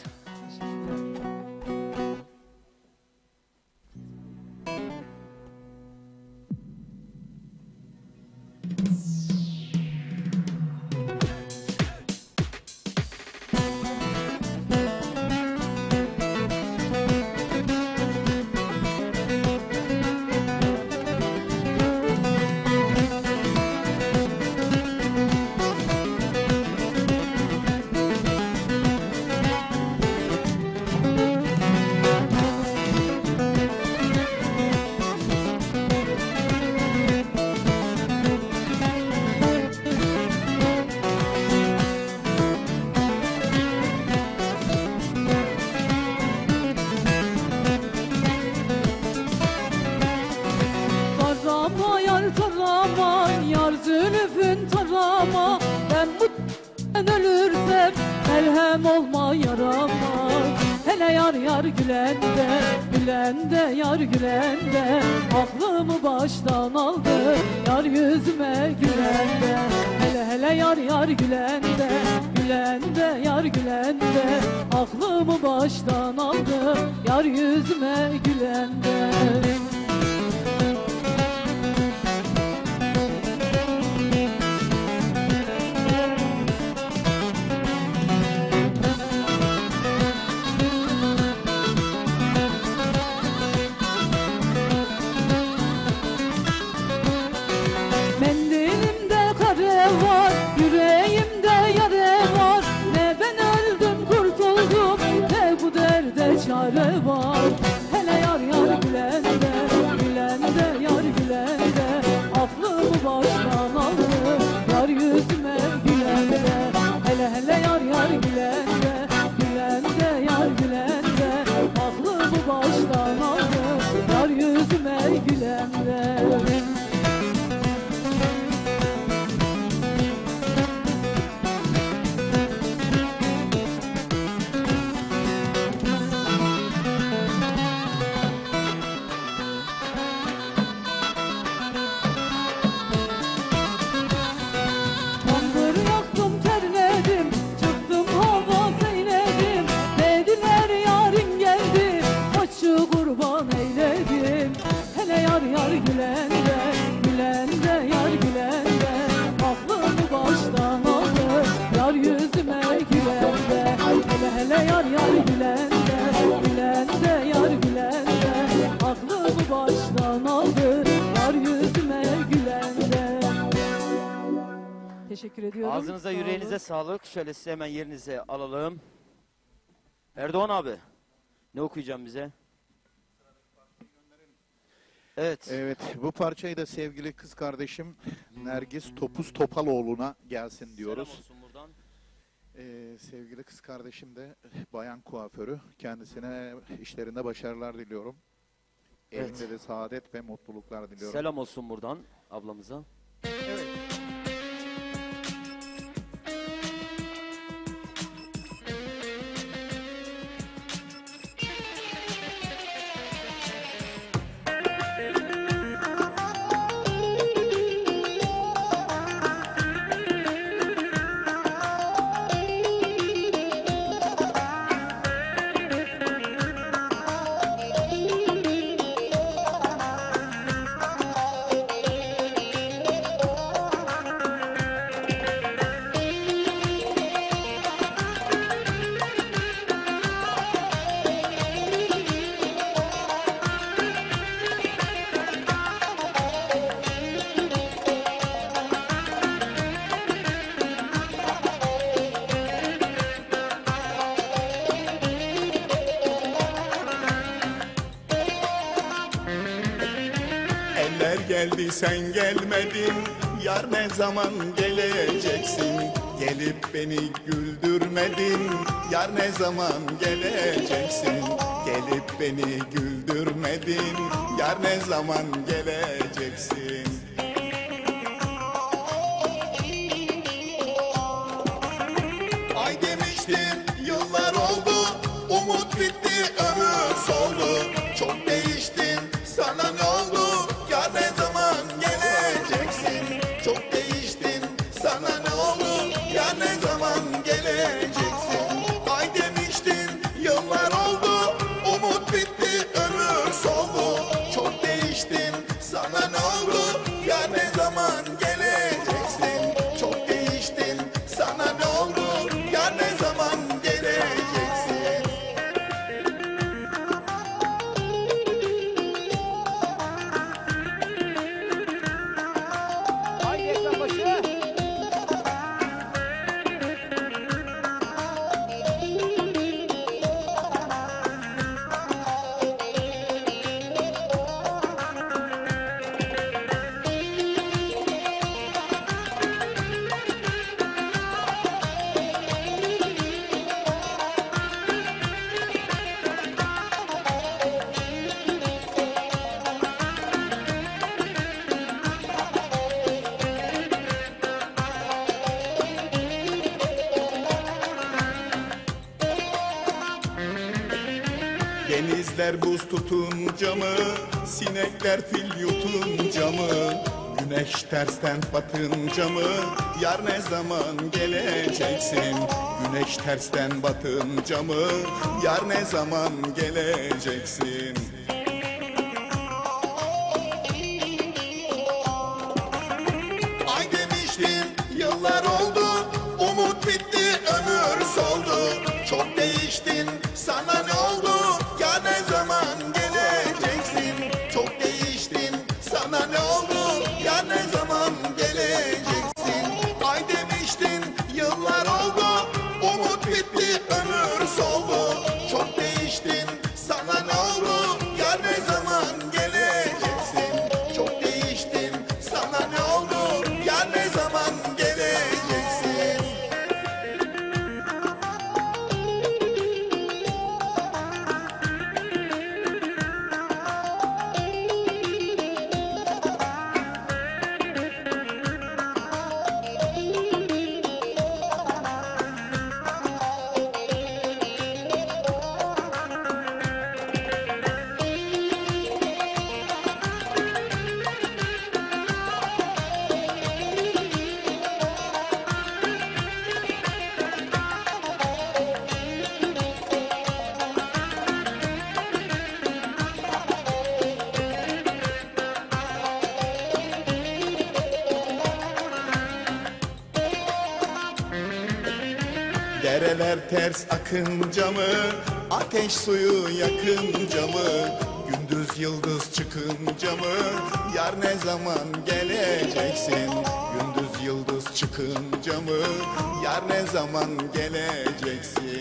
Şöyle size hemen yerinize alalım. Erdoğan abi. Ne okuyacağım bize? Evet. Evet bu parçayı da sevgili kız kardeşim Nergis Topuz Topaloğlu'na gelsin diyoruz. Selam olsun buradan. Ee, sevgili kız kardeşim de bayan kuaförü. Kendisine işlerinde başarılar diliyorum. Evet. Evinde de saadet ve mutluluklar diliyorum. Selam olsun buradan ablamıza. gelmedin Yar ne zaman geleceksin? Gelip beni güldürmedin Yar ne zaman geleceksin? Gelip beni güldürmedin Yar ne zaman geleceksin? tersten batınca mı Yar ne zaman geleceksin? Güneş tersten batınca mı Yar ne zaman geleceksin? Dereler ters akınca mı? Ateş suyu yakınca mı? Gündüz yıldız çıkınca mı? Yar ne zaman geleceksin? Gündüz yıldız çıkınca mı? Yar ne zaman geleceksin?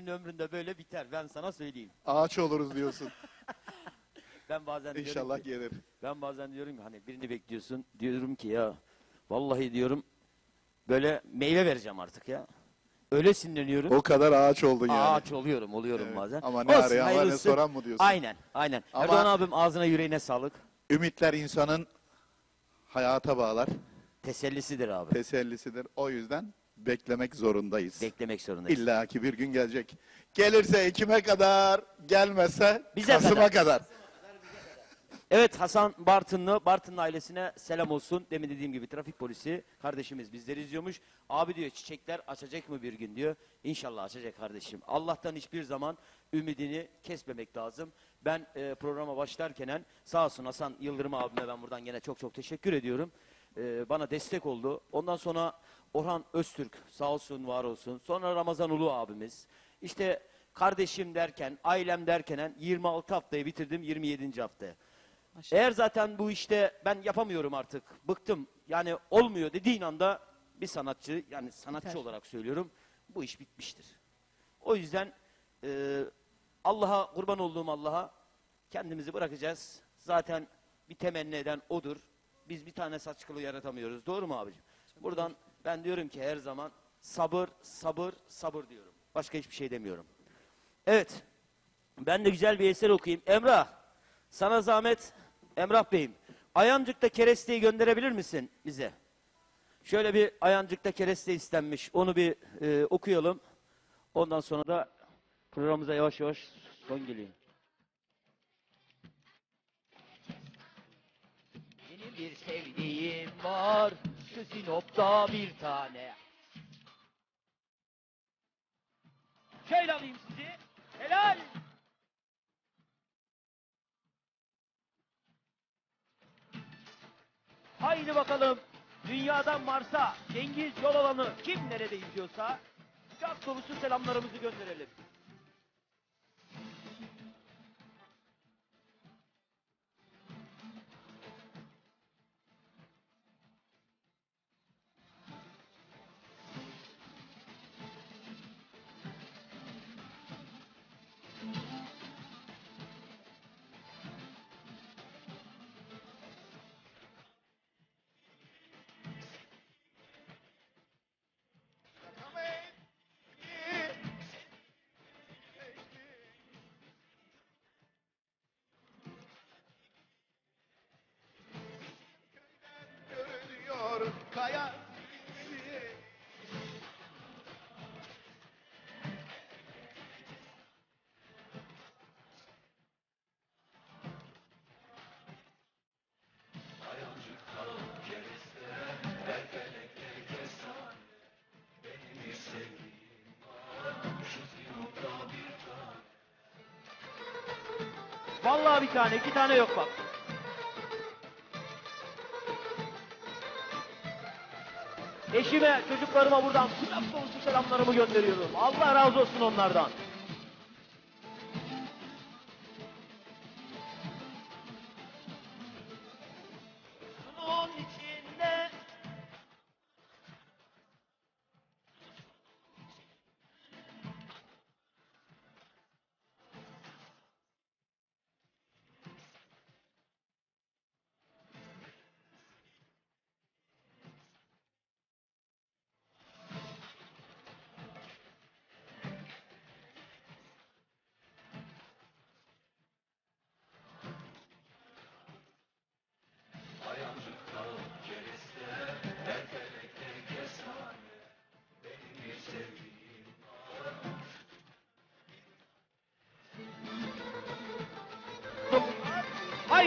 senin ömründe böyle biter. Ben sana söyleyeyim. Ağaç oluruz diyorsun. ben bazen İnşallah diyorum ki, gelir. Ben bazen diyorum ki hani birini bekliyorsun. Diyorum ki ya vallahi diyorum böyle meyve vereceğim artık ya. Öyle sinirleniyorum. O kadar ağaç oldun yani. Ağaç oluyorum, oluyorum Evet. bazen. Ama ne arayan var ne hayırlısı. soran mı diyorsun? Aynen, aynen. Ama- Erdoğan abim ağzına yüreğine sağlık. Ümitler insanın hayata bağlar, Tesellisidir abi. tesellisidir. O yüzden beklemek zorundayız. Beklemek zorundayız. İlla ki bir gün gelecek. Gelirse Ekim'e kadar, gelmezse Bize Kasım'a kadar. kadar. Evet Hasan Bartınlı, Bartınlı ailesine selam olsun. Demin dediğim gibi trafik polisi kardeşimiz bizleri izliyormuş. Abi diyor çiçekler açacak mı bir gün diyor. İnşallah açacak kardeşim. Allah'tan hiçbir zaman ümidini kesmemek lazım. Ben e, programa başlarken sağ olsun Hasan Yıldırım abime ben buradan yine çok çok teşekkür ediyorum. E, bana destek oldu. Ondan sonra Orhan Öztürk sağ olsun var olsun. Sonra Ramazan Ulu abimiz. İşte kardeşim derken, ailem derken 26 haftayı bitirdim 27. haftaya. Eğer zaten bu işte ben yapamıyorum artık, bıktım, yani olmuyor dediğin anda bir sanatçı, yani sanatçı Biter. olarak söylüyorum, bu iş bitmiştir. O yüzden e, Allah'a, kurban olduğum Allah'a kendimizi bırakacağız. Zaten bir temenni eden odur. Biz bir tane saç kılı yaratamıyoruz. Doğru mu abicim? Buradan ben diyorum ki her zaman sabır, sabır, sabır diyorum. Başka hiçbir şey demiyorum. Evet. Ben de güzel bir eser okuyayım. Emrah, sana zahmet Emrah Bey'im. Ayancık'ta keresteyi gönderebilir misin bize? Şöyle bir Ayancık'ta kereste istenmiş. Onu bir e, okuyalım. Ondan sonra da programımıza yavaş yavaş son geliyor. Bir sevdiğim var. Şu Sinop'ta bir tane. Şöyle alayım sizi. Helal. Haydi bakalım. Dünyadan Mars'a Cengiz yol alanı kim nerede izliyorsa çok dolusu selamlarımızı gönderelim. Vallahi bir tane, iki tane yok bak. Eşime, çocuklarıma buradan kucak dolusu selamlarımı gönderiyorum. Allah razı olsun onlardan.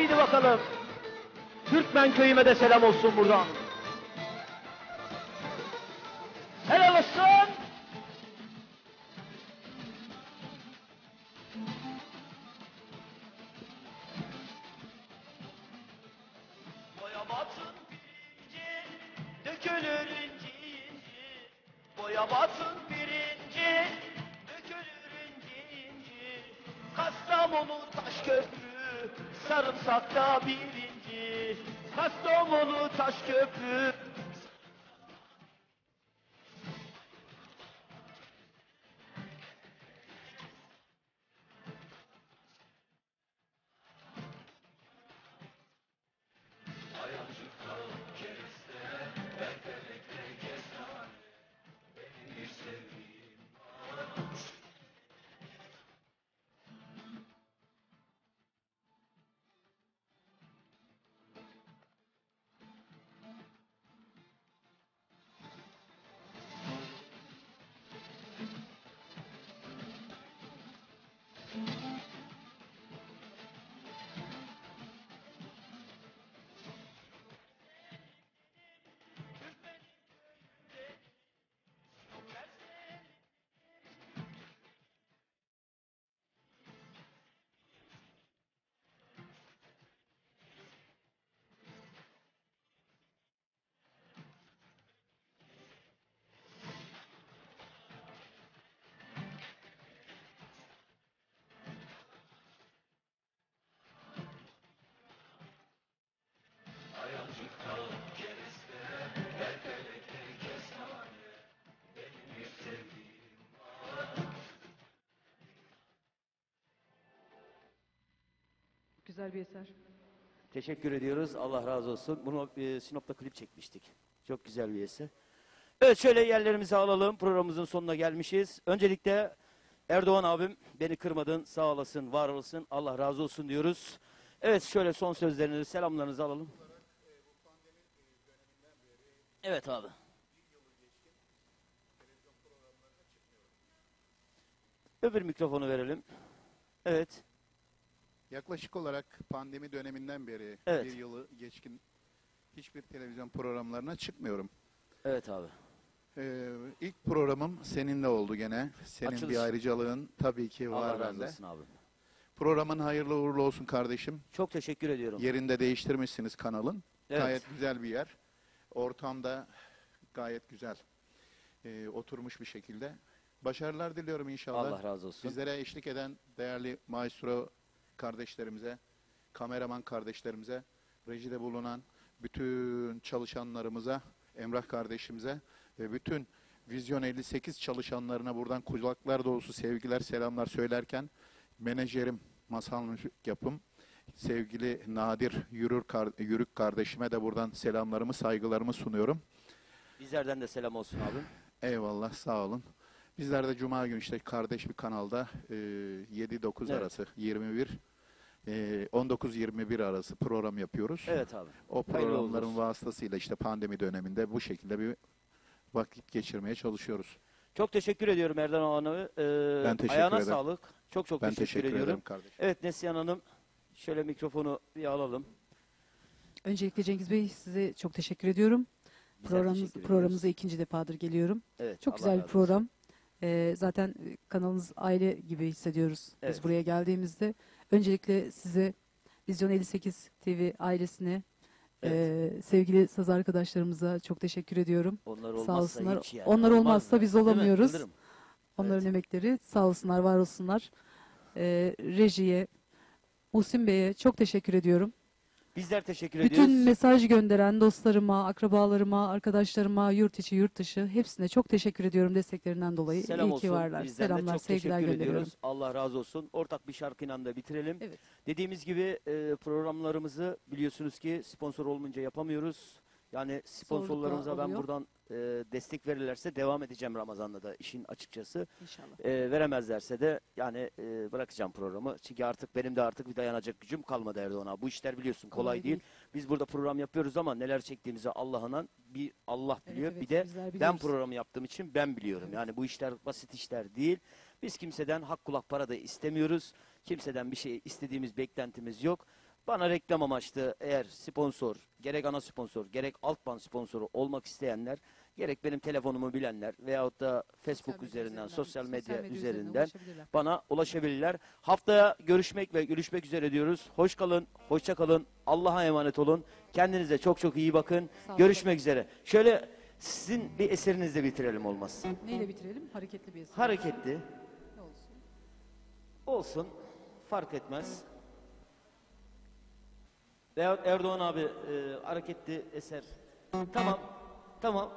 Haydi bakalım. Türkmen köyüme de selam olsun buradan. Güzel bir eser. Teşekkür ediyoruz. Allah razı olsun. Bunu e, Sinop'ta klip çekmiştik. Çok güzel bir eser. Evet şöyle yerlerimizi alalım. Programımızın sonuna gelmişiz. Öncelikle Erdoğan abim beni kırmadın. Sağ olasın, var olasın. Allah razı olsun diyoruz. Evet şöyle son sözlerinizi, selamlarınızı alalım. Evet abi. Öbür mikrofonu verelim. Evet. Yaklaşık olarak pandemi döneminden beri Evet. bir yılı geçkin hiçbir televizyon programlarına çıkmıyorum. Evet abi. Ee, ilk programım seninle oldu gene. Senin Açılış. bir ayrıcalığın tabii ki var Allah razı bende. olsun abi. Programın hayırlı uğurlu olsun kardeşim. Çok teşekkür ediyorum. Yerinde değiştirmişsiniz kanalın. Evet. Gayet güzel bir yer. Ortamda gayet güzel. Ee, oturmuş bir şekilde. Başarılar diliyorum inşallah. Allah razı olsun. Bizlere eşlik eden değerli maestro kardeşlerimize, kameraman kardeşlerimize, rejide bulunan bütün çalışanlarımıza, Emrah kardeşimize ve bütün Vizyon 58 çalışanlarına buradan kulaklar dolusu sevgiler, selamlar söylerken menajerim, masal müzik yapım, sevgili Nadir Yürür kar- Yürük kardeşime de buradan selamlarımı, saygılarımı sunuyorum. Bizlerden de selam olsun abim. Eyvallah sağ olun. Bizler de Cuma günü işte kardeş bir kanalda e, 7-9 Evet. arası 21 e, 19-21 arası program yapıyoruz. Evet abi. O programların vasıtasıyla işte pandemi döneminde bu şekilde bir vakit geçirmeye çalışıyoruz. Çok teşekkür ediyorum Erdoğan abi. Ee, Ben teşekkür ayağına ederim. sağlık. Çok çok ben teşekkür, teşekkür, ediyorum. ederim kardeşim. Evet Neslihan Hanım şöyle mikrofonu bir alalım. Öncelikle Cengiz Bey size çok teşekkür ediyorum. Bizler Programımız, teşekkür programımıza ikinci defadır geliyorum. Evet, Çok Allah güzel bir program. Ee, zaten e, kanalınız aile gibi hissediyoruz Evet. biz buraya geldiğimizde. Öncelikle size Vizyon 58 TV ailesine, e, sevgili saz arkadaşlarımıza çok teşekkür ediyorum. Onlar Sağ olmazsa olsunlar. hiç yani. Onlar olmaz olmazsa da. biz olamıyoruz. Onların Evet. emekleri sağ olsunlar, var olsunlar. Ee, rejiye, Muhsin Bey'e çok teşekkür ediyorum. Bizler teşekkür Bütün ediyoruz. mesaj gönderen dostlarıma, akrabalarıma, arkadaşlarıma, yurt içi, yurt dışı hepsine çok teşekkür ediyorum desteklerinden dolayı. Selam İyi olsun. ki varlar. Bizden de Selamlar, çok sevgiler teşekkür gönderiyorum. ediyoruz. Allah razı olsun. Ortak bir şarkıyla da bitirelim. Evet. Dediğimiz gibi e, programlarımızı biliyorsunuz ki sponsor olmayınca yapamıyoruz. Yani sponsorlarımıza ben oluyor. buradan e, destek verirlerse devam edeceğim Ramazan'da da işin açıkçası. İnşallah. E, veremezlerse de yani e, bırakacağım programı. Çünkü artık benim de artık bir dayanacak gücüm kalmadı Erdoğan abi. Bu işler biliyorsun kolay, Kolay değil. değil. Biz burada program yapıyoruz ama neler çektiğimizi Allah'ına bir Allah Evet, biliyor. evet, bir de ben biliyoruz. programı yaptığım için ben biliyorum. Yani bu işler basit işler değil. Biz kimseden hak kulak para da istemiyoruz. Kimseden bir şey istediğimiz beklentimiz yok. Bana reklam amaçlı eğer sponsor, gerek ana sponsor, gerek alt band sponsoru olmak isteyenler, gerek benim telefonumu bilenler veyahut da Facebook medya üzerinden, üzerinden, sosyal medya, sosyal medya üzerinden ulaşabilirler. bana ulaşabilirler. Haftaya görüşmek ve görüşmek üzere diyoruz. Hoş kalın, hoşça kalın. Allah'a emanet olun. Kendinize çok çok iyi bakın. Sağ olun. Görüşmek üzere. Şöyle sizin bir eserinizle bitirelim olmazsa. Neyle bitirelim? Hareketli bir eser. Hareketli Ne olsun? olsun. Fark etmez. Veyahut Erdoğan abi e, hareketli eser. Tamam. Tamam.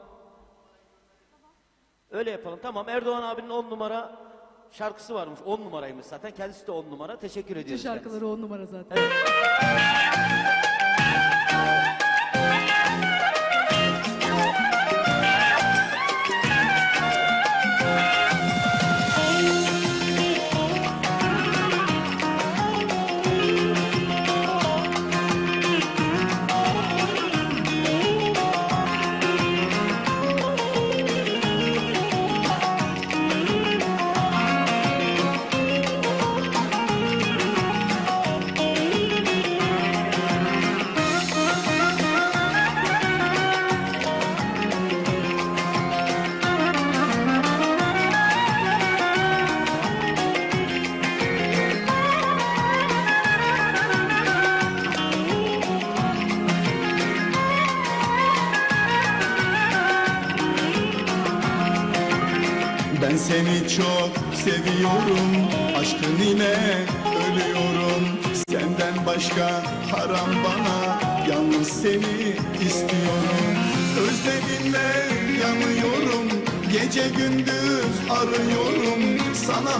Öyle yapalım. Tamam Erdoğan abinin 10 numara şarkısı varmış. 10 numaraymış zaten. Kendisi de 10 numara. Teşekkür Bütün ediyoruz. kendisine. şarkıları on numara zaten. Ben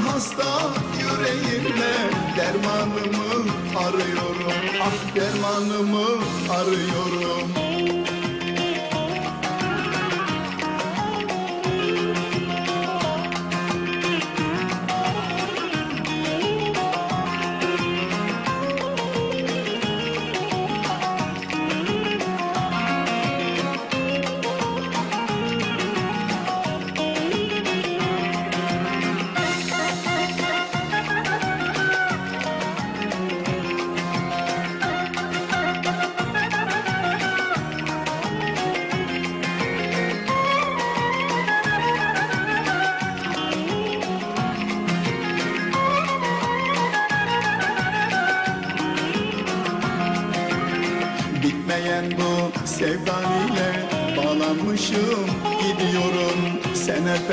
hasta yüreğimle Dermanımı arıyorum. Ah dermanımı arıyorum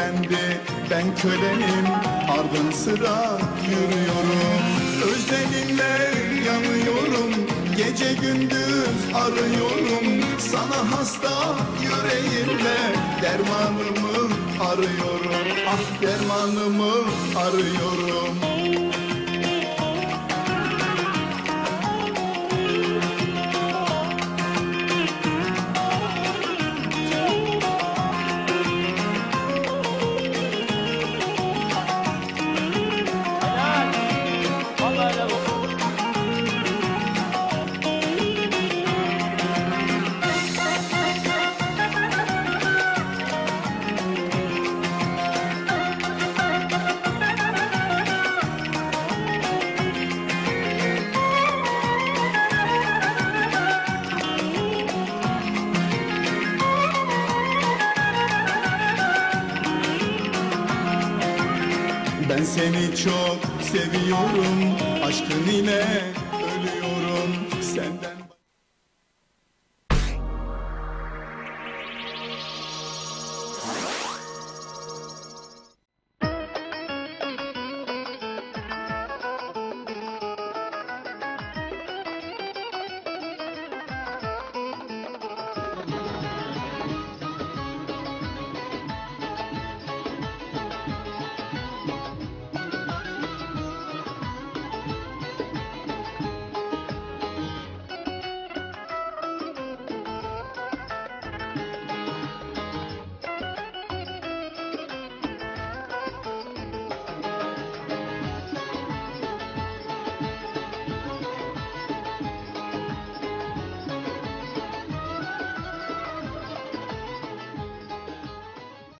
efendi ben kölenim. Ardın sıra yürüyorum. Özleminle yanıyorum. Gece gündüz arıyorum. Sana hasta yüreğimle dermanımı arıyorum. Ah dermanımı arıyorum